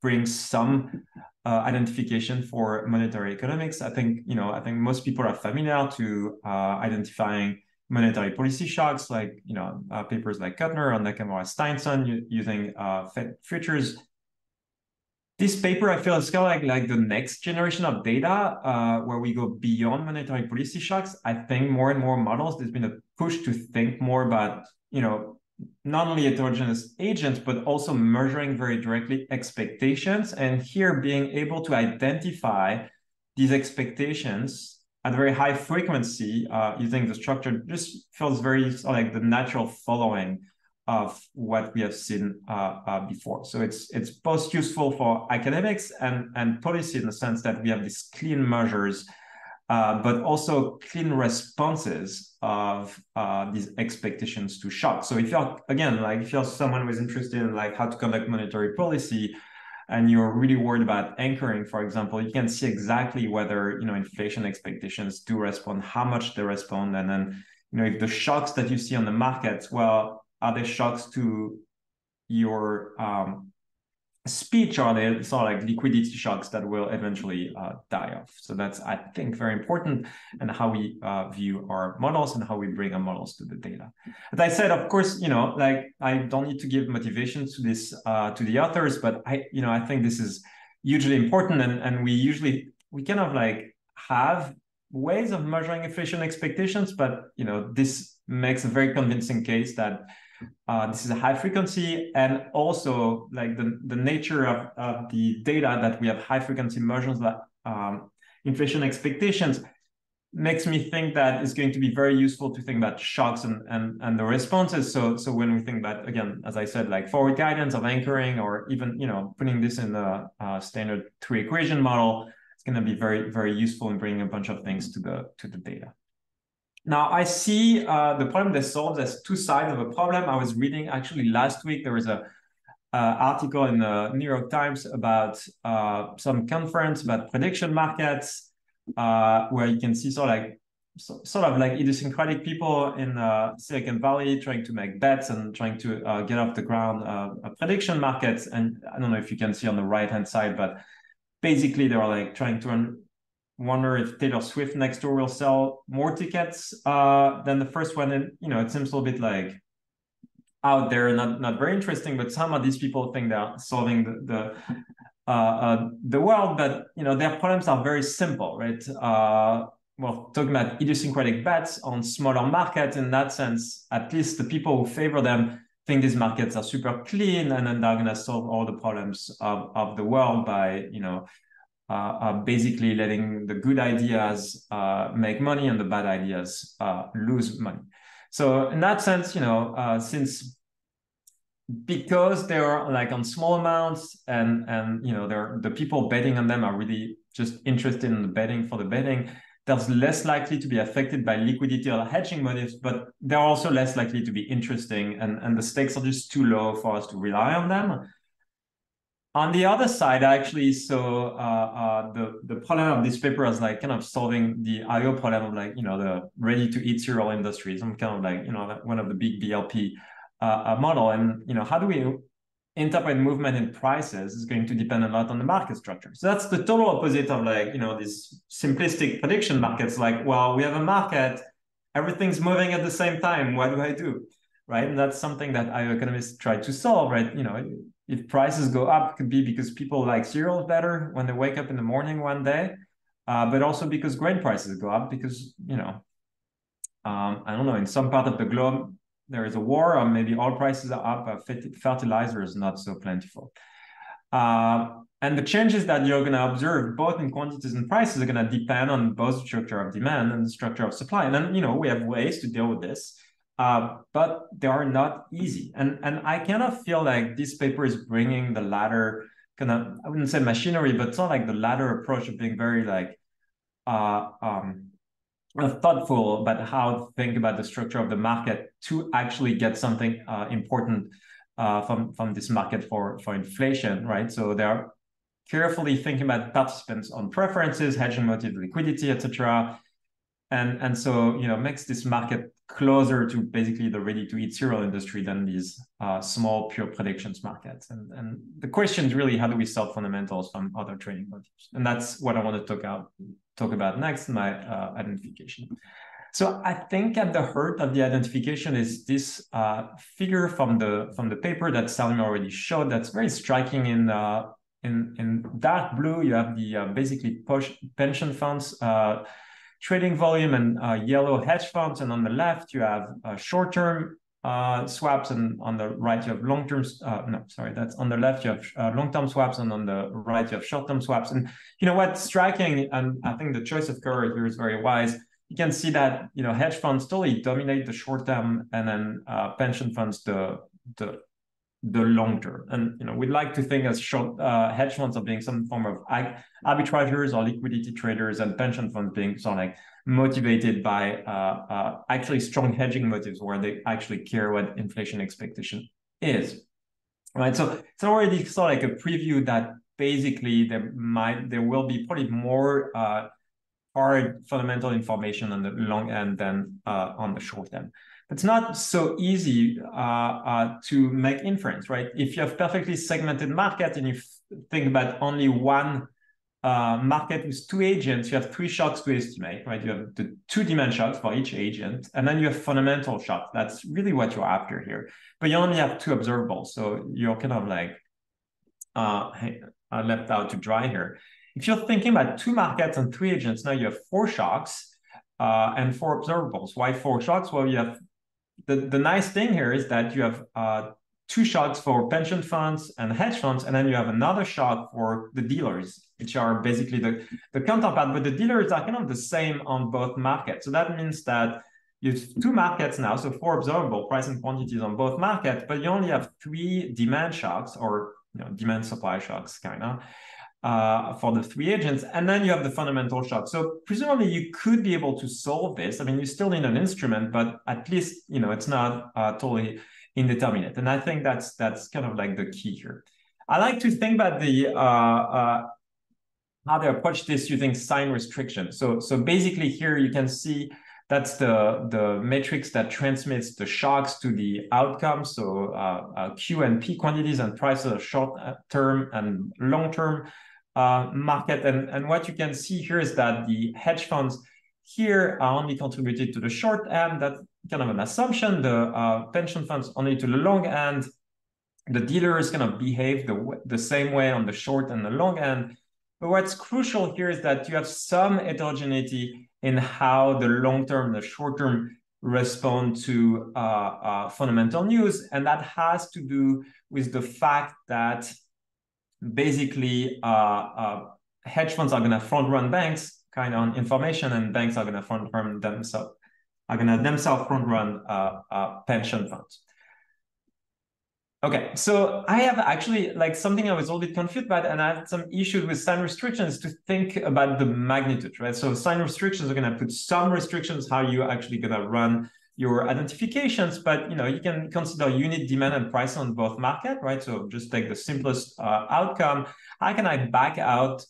bring some uh, identification for monetary economics. I think you know I think most people are familiar to uh, identifying monetary policy shocks, like you know uh, papers like Kuttner and Nakamura Steinsson using uh, Fed futures. This paper, I feel, is kind of like, like the next generation of data uh, where we go beyond monetary policy shocks. I think more and more models, there's been a push to think more about, you know, not only heterogeneous agents, but also measuring very directly expectations. And here being able to identify these expectations at a very high frequency uh, using the structure just feels very like the natural following of what we have seen uh, uh, before. So it's it's both useful for academics and, and policy in the sense that we have these clean measures uh, but also clean responses of uh, these expectations to shock. So if you're again like if you're someone who's interested in like how to conduct monetary policy, and you're really worried about anchoring, for example, you can see exactly whether you know inflation expectations do respond, how much they respond, and then you know if the shocks that you see on the markets, well, are they shocks to your um, speech are the sort of like liquidity shocks that will eventually uh, die off. So that's, I think, very important and how we uh, view our models and how we bring our models to the data. As I said, of course, you know, like I don't need to give motivation to this uh, to the authors, but I, you know, I think this is hugely important, and and we usually we kind of like have ways of measuring inflation expectations, but you know, this makes a very convincing case that uh, this is a high frequency and also like the, the nature of, of the data that we have high frequency measures that um, inflation expectations makes me think that it's going to be very useful to think about shocks and, and, and the responses. So, so when we think about, again, as I said, like forward guidance of anchoring or even, you know, putting this in the uh, standard three equation model, it's going to be very, very useful in bringing a bunch of things to the, to the data. Now I see uh, the problem that solves as two sides of a problem. I was reading actually last week there was a uh, article in the New York Times about uh, some conference about prediction markets, uh, where you can see sort of like so, sort of like idiosyncratic people in uh, Silicon Valley trying to make bets and trying to uh, get off the ground prediction markets. And I don't know if you can see on the right hand side, but basically they are like trying to wonder if Taylor Swift next door will sell more tickets uh, than the first one. And you know, it seems a little bit like out there, not not very interesting. But some of these people think they're solving the the, uh, uh, the world, but you know, their problems are very simple, right? Uh, well, talking about idiosyncratic bets on smaller markets. In that sense, at least the people who favor them think these markets are super clean, and then they're going to solve all the problems of, of the world by you know uh, basically letting the good ideas uh, make money and the bad ideas uh, lose money. So in that sense, you know, since because they're like on small amounts and and you know they're the people betting on them are really just interested in the betting for the betting there's less likely to be affected by liquidity or hedging motives but they're also less likely to be interesting and and the stakes are just too low for us to rely on them on the other side, I actually saw uh, uh, the the problem of this paper as like kind of solving the IO problem of like you know the ready to eat cereal industry, some kind of like you know one of the big BLP uh, model, and you know how do we interpret movement in prices is going to depend a lot on the market structure. So that's the total opposite of like you know these simplistic prediction markets. Like, well, we have a market, everything's moving at the same time. What do I do? Right, and that's something that IO economists try to solve. Right, you know if prices go up, it could be because people like cereals better when they wake up in the morning one day, uh, but also because grain prices go up because, you know, um, I don't know, in some part of the globe, there is a war or maybe all prices are up, uh, fertilizer is not so plentiful. Uh, and the changes that you're going to observe both in quantities and prices are going to depend on both structure of demand and the structure of supply. And then, you know, we have ways to deal with this. Uh, but they are not easy. And, and I kind of feel like this paper is bringing the latter kind of, I wouldn't say machinery, but it's not like the latter approach of being very like uh, um, thoughtful about how to think about the structure of the market to actually get something uh, important uh, from, from this market for, for inflation, right? So they're carefully thinking about participants on preferences, hedging motive, liquidity, etc. And, and so, you know, makes this market closer to basically the ready-to-eat cereal industry than these uh, small pure predictions markets. And, and the question is really how do we solve fundamentals from other trading motives? And that's what I want to talk out talk about next my uh, identification. So I think at the heart of the identification is this uh, figure from the from the paper that Saleem already showed. That's very striking. In uh, in in dark blue, you have the uh, basically pension funds uh, trading volume and uh, yellow hedge funds. And on the left, you have uh, short-term uh, swaps, and on the right, you have long-term. Uh, no, sorry, that's on the left. You have uh, long-term swaps, and on the right, you have short-term swaps. And you know what's striking, and I think the choice of color here is very wise. You can see that you know hedge funds totally dominate the short-term, and then uh, pension funds the the the long term. And you know, we'd like to think as short uh, hedge funds are being some form of arbitrageurs or liquidity traders, and pension funds being sort of like motivated by uh, uh, actually strong hedging motives, where they actually care what inflation expectation is. Right. So it's already sort of like a preview that basically there might there will be probably more uh, hard fundamental information on the long end than uh, on the short end it's not so easy uh, uh, to make inference, right? If you have perfectly segmented market and you think about only one uh, market with two agents, you have three shocks to estimate, right? You have the two demand shocks for each agent, and then you have fundamental shocks. That's really what you're after here. But you only have two observables, so you're kind of like uh, uh, left out to dry here. If you're thinking about two markets and three agents, now you have four shocks uh, and four observables. Why four shocks? Well, you have the, the nice thing here is that you have uh, two shocks for pension funds and hedge funds, and then you have another shock for the dealers, which are basically the, the counterpart. But the dealers are kind of the same on both markets. So that means that you have two markets now, so four observable price and quantities on both markets, but you only have three demand shocks or you know, demand supply shocks, kind of uh, for the three agents, and then you have the fundamental shock. So presumably you could be able to solve this. I mean, you still need an instrument, but at least you know it's not uh, totally indeterminate. And I think that's that's kind of like the key here. I like to think about the uh, uh, how they approach this using sign restriction. So so basically here you can see that's the the matrix that transmits the shocks to the outcome. So uh, uh, Q and P quantities and prices are short term and long term uh, market. And, and what you can see here is that the hedge funds here are only contributed to the short end. That's kind of an assumption. The uh, pension funds only to the long end. The dealer is going to behave the, the same way on the short and the long end. But what's crucial here is that you have some heterogeneity in how the long term, the short term respond to uh, uh, fundamental news. And that has to do with the fact that basically uh, uh, hedge funds are going to front run banks kind of on information and banks are going to front run themselves are going to themselves front run uh, uh, pension funds Okay, so I have actually like something I was a little bit confused about, and I had some issues with sign restrictions to think about the magnitude, right? So sign restrictions are going to put some restrictions how you actually going to run your identifications, but you know you can consider unit demand and price on both market, right? So just take the simplest uh, outcome. How can I back out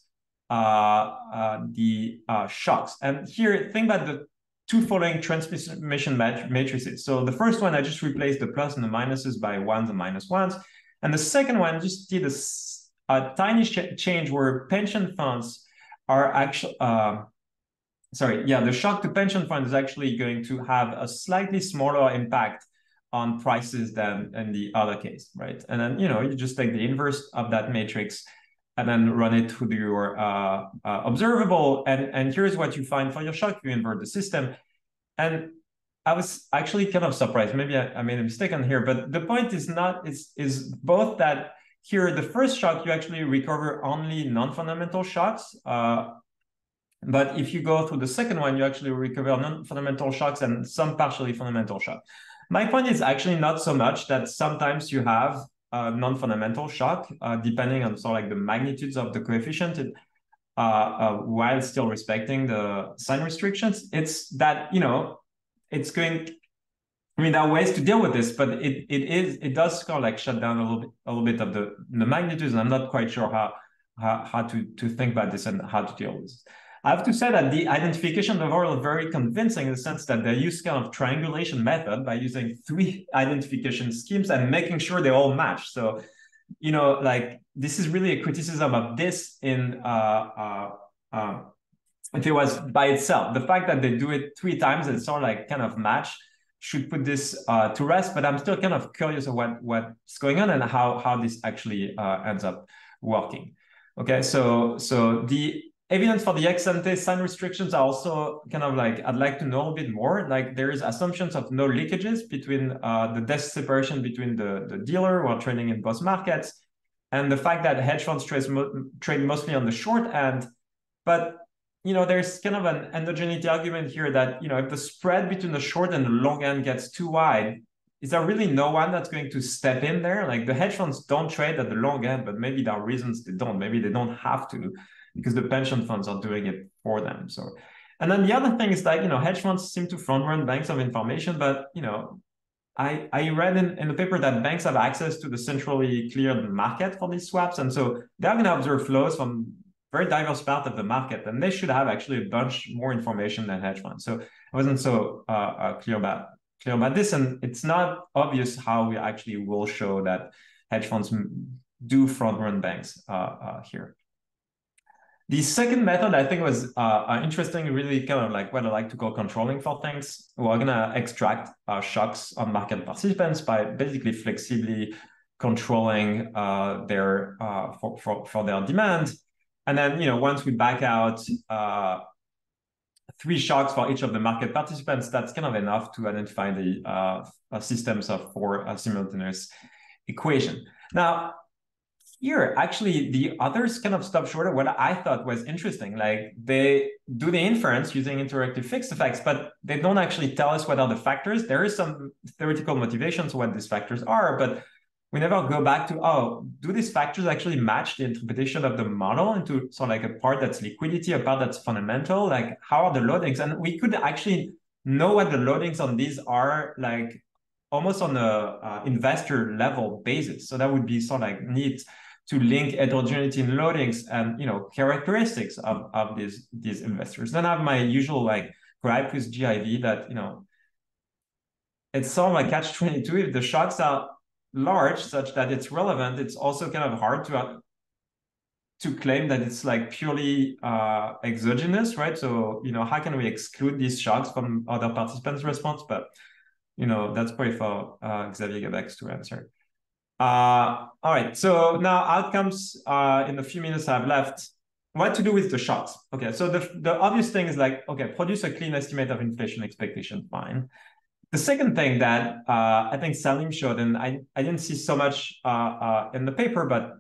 uh, uh, the uh, shocks? And here, think about the two following transmission matrices. So the first one, I just replaced the plus and the minuses by ones and minus ones. And the second one just did a, a tiny change where pension funds are actually, uh, sorry, yeah, the shock to pension fund is actually going to have a slightly smaller impact on prices than in the other case, right? And then, you know, you just take the inverse of that matrix and then run it through your uh, uh, observable. And, and here's what you find for your shock. You invert the system. And I was actually kind of surprised. Maybe I, I made a mistake on here, but the point is not, is, is both that here, the first shock, you actually recover only non-fundamental shocks. Uh, but if you go through the second one, you actually recover non-fundamental shocks and some partially fundamental shock. My point is actually not so much that sometimes you have uh, non-fundamental shock, uh, depending on sort of like the magnitudes of the coefficient, uh, uh, while still respecting the sign restrictions. It's that you know, it's going. I mean, there are ways to deal with this, but it it is it does kind of like shut down a little bit a little bit of the the magnitudes, and I'm not quite sure how how, how to to think about this and how to deal with this. I have to say that the identification of are very convincing in the sense that they use kind of triangulation method by using three identification schemes and making sure they all match. So, you know, like this is really a criticism of this in uh, uh, uh, if it was by itself. The fact that they do it three times and sort of like kind of match should put this uh, to rest. But I'm still kind of curious of what what's going on and how how this actually uh, ends up working. Okay, so so the evidence for the ex ante sign restrictions are also kind of like I'd like to know a bit more. Like there is assumptions of no leakages between uh, the desk separation between the, the dealer while trading in both markets, and the fact that hedge funds trade, trade mostly on the short end. But you know, there's kind of an endogeneity argument here that you know if the spread between the short and the long end gets too wide, is there really no one that's going to step in there? Like the hedge funds don't trade at the long end, but maybe there are reasons they don't. Maybe they don't have to because the pension funds are doing it for them. So, and then the other thing is like, you know hedge funds seem to front run banks of information, but you know, I I read in, in the paper that banks have access to the centrally cleared market for these swaps, and so they're going to observe flows from very diverse part of the market, and they should have actually a bunch more information than hedge funds. So I wasn't so uh, uh, clear about clear about this, and it's not obvious how we actually will show that hedge funds do front run banks uh, uh here. The second method I think was uh, uh, interesting, really kind of like what I like to call controlling for things. We're gonna extract uh, shocks on market participants by basically flexibly controlling uh, their uh, for, for, for their demand. And then, you know, once we back out uh, three shocks for each of the market participants, that's kind of enough to identify the systems of four simultaneous equation. Now, here actually the others kind of stop short of what i thought was interesting. Like they do the inference using interactive fixed effects but they don't actually tell us what are the factors. There is some theoretical motivations what these factors are but we never go back to oh do these factors actually match the interpretation of the model into sort of like a part that's liquidity a part that's fundamental? Like how are the loadings? And we could actually know what the loadings on these are like almost on a uh, investor level basis. So that would be sort of like neat to link heterogeneity in loadings and you know characteristics of, of these these investors. Then I have my usual like gripe with GIV that you know it's sort of like catch 22 if the shocks are large such that it's relevant it's also kind of hard to uh, to claim that it's like purely uh, exogenous right? So you know how can we exclude these shocks from other participants response? But you know that's probably for uh, Xavier Gabaix to answer uh, all right, so now outcomes uh, in the few minutes I have left. What to do with the shocks? Okay, so the, the obvious thing is like, okay, produce a clean estimate of inflation expectation, fine. The second thing that uh, I think Saleem showed, and I, I didn't see so much uh, uh, in the paper, but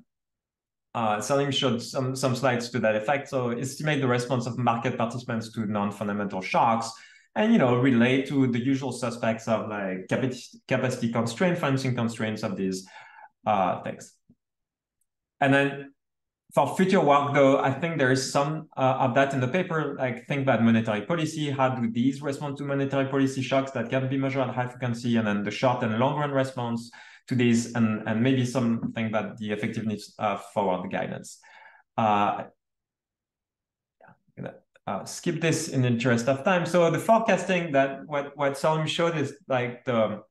uh, Saleem showed some, some slides to that effect. So estimate the response of market participants to non-fundamental shocks and you know relate to the usual suspects of like capacity, capacity constraint, financing constraints of these uh, things. And then for future work, though, I think there is some uh, of that in the paper, like think about monetary policy. How do these respond to monetary policy shocks that can be measured at high frequency? And then the short and long run response to these, and, and maybe something about the effectiveness of forward guidance. Uh, yeah, uh, skip this in the interest of time. So the forecasting that what, what Saleem showed is like the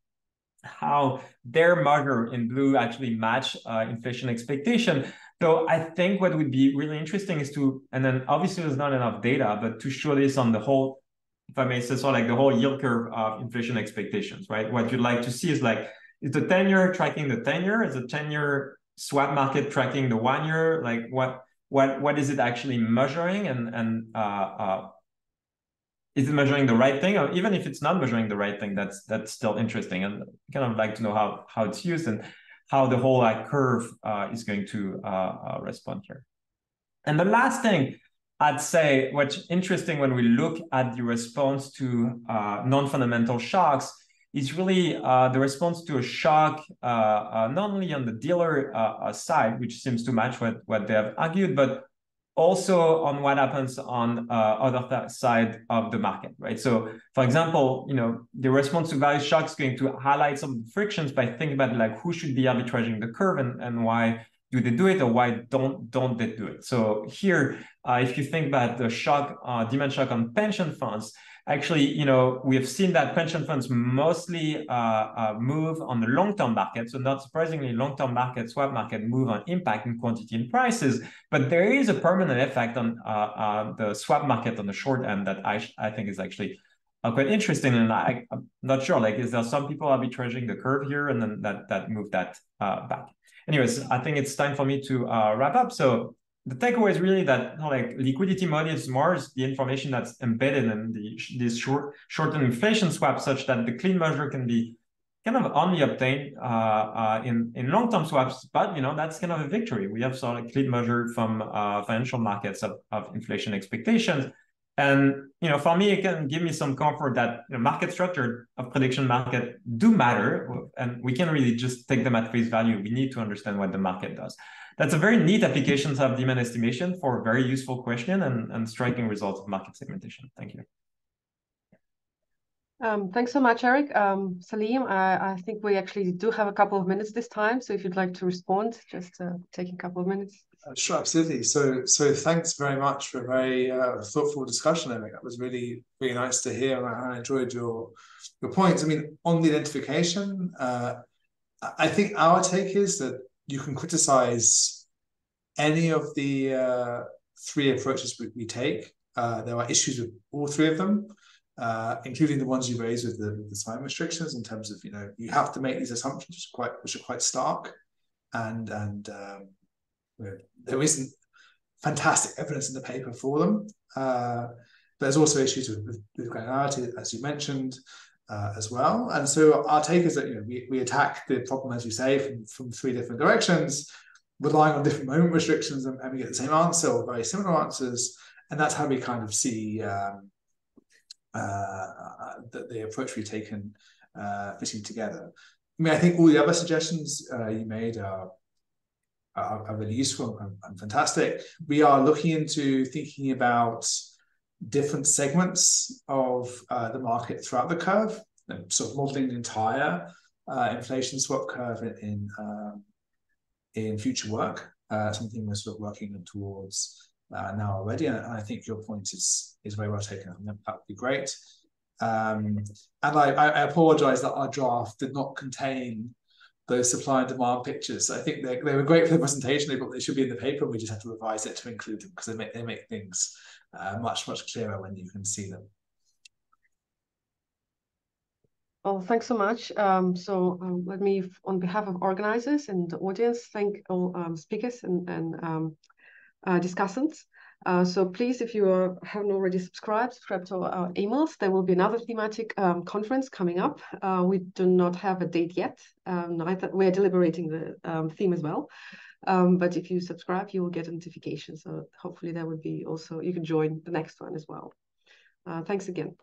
how their measure in blue actually match uh, inflation expectation. So I think what would be really interesting is to, and then obviously there's not enough data, but to show this on the whole, if I may say so, like the whole yield curve of inflation expectations, right? What you'd like to see is like, is the 10 year tracking the 10 year? Is the 10 year swap market tracking the one year? Like what, what, what is it actually measuring? And, and uh, uh, is it measuring the right thing? Or even if it's not measuring the right thing, that's, that's still interesting. And kind of like to know how, how it's used. And how the whole like curve uh, is going to uh, uh, respond here. And the last thing I'd say, what's interesting when we look at the response to uh, non-fundamental shocks is really uh, the response to a shock, uh, not only on the dealer side, which seems to match what, what they have argued, but also on what happens on uh, other side of the market, right? So, for example, you know, the response to various shocks is going to highlight some frictions by thinking about like who should be arbitraging the curve and, and why do they do it or why don't don't they do it? So here, uh, if you think about the shock, uh, demand shock on pension funds, actually, you know, we have seen that pension funds mostly uh, uh, move on the long-term market. So not surprisingly, long-term market, swap market move on impact in quantity and prices. But there is a permanent effect on uh, uh the swap market on the short end that I, I think is actually uh, quite interesting. And I, am not sure, like, is there some people arbitraging the curve here and then that, that move that uh, back? Anyways, I think it's time for me to wrap up. So the takeaway is really that you know, like liquidity is the information that's embedded in the this short short-term inflation swap, such that the clean measure can be kind of only obtained uh, uh, in in long-term swaps. But you know that's kind of a victory. We have sort of clean measure from uh, financial markets of, of inflation expectations. And you know, for me, it can give me some comfort that you know, market structure of prediction market do matter, and we can really just take them at face value. We need to understand what the market does that's a very neat application of demand estimation for a very useful question and, and striking results of market segmentation. Thank you. Um, thanks so much, Erik. Um, Saleem, I, I, think we actually do have a couple of minutes this time. So if you'd like to respond, just uh, take a couple of minutes. Uh, sure, absolutely. So, so thanks very much for a very uh, thoughtful discussion, Erik. That was really, really nice to hear. And I enjoyed your your points. I mean, on the identification, uh, I think our take is that you can criticize any of the uh, three approaches we, we take. Uh, there are issues with all three of them, uh, including the ones you raised with the, the, sign restrictions. In terms of you know you have to make these assumptions which are quite which are quite stark, and and um, there isn't fantastic evidence in the paper for them. Uh, there's also issues with, with, with granularity, as you mentioned uh, as well. And so our take is that you know we, we attack the problem, as you say, from, from three different directions, relying on different moment restrictions, and, and we get the same answer or very similar answers. And that's how we kind of see um, uh, the, the, approach we've taken uh, fitting together. I mean, I think all the other suggestions uh, you made are, are, are really useful and, and fantastic. We are looking into thinking about different segments of uh, the market throughout the curve, sort of modeling the entire uh, inflation swap curve in in, um, in future work. Uh, something we're sort of working towards uh, now already, and I think your point is is very well taken. that would be great. Um, and I, I apologize that our draft did not contain those supply and demand pictures. I think they, they were great for the presentation, they, they should be in the paper. We just have to revise it to include them because they make, they make things uh, much, much clearer when you can see them. Well, thanks so much. Um, so um, let me, on behalf of organizers and the audience, thank all um, speakers and, and um, uh, discussants. Uh, so please, if you are, haven't already subscribed, subscribe to our emails. There will be another thematic um, conference coming up. Uh, we do not have a date yet. Um, we're deliberating the um, theme as well. Um, but if you subscribe, you will get a notification. So hopefully that would be also, you can join the next one as well. Uh, thanks again.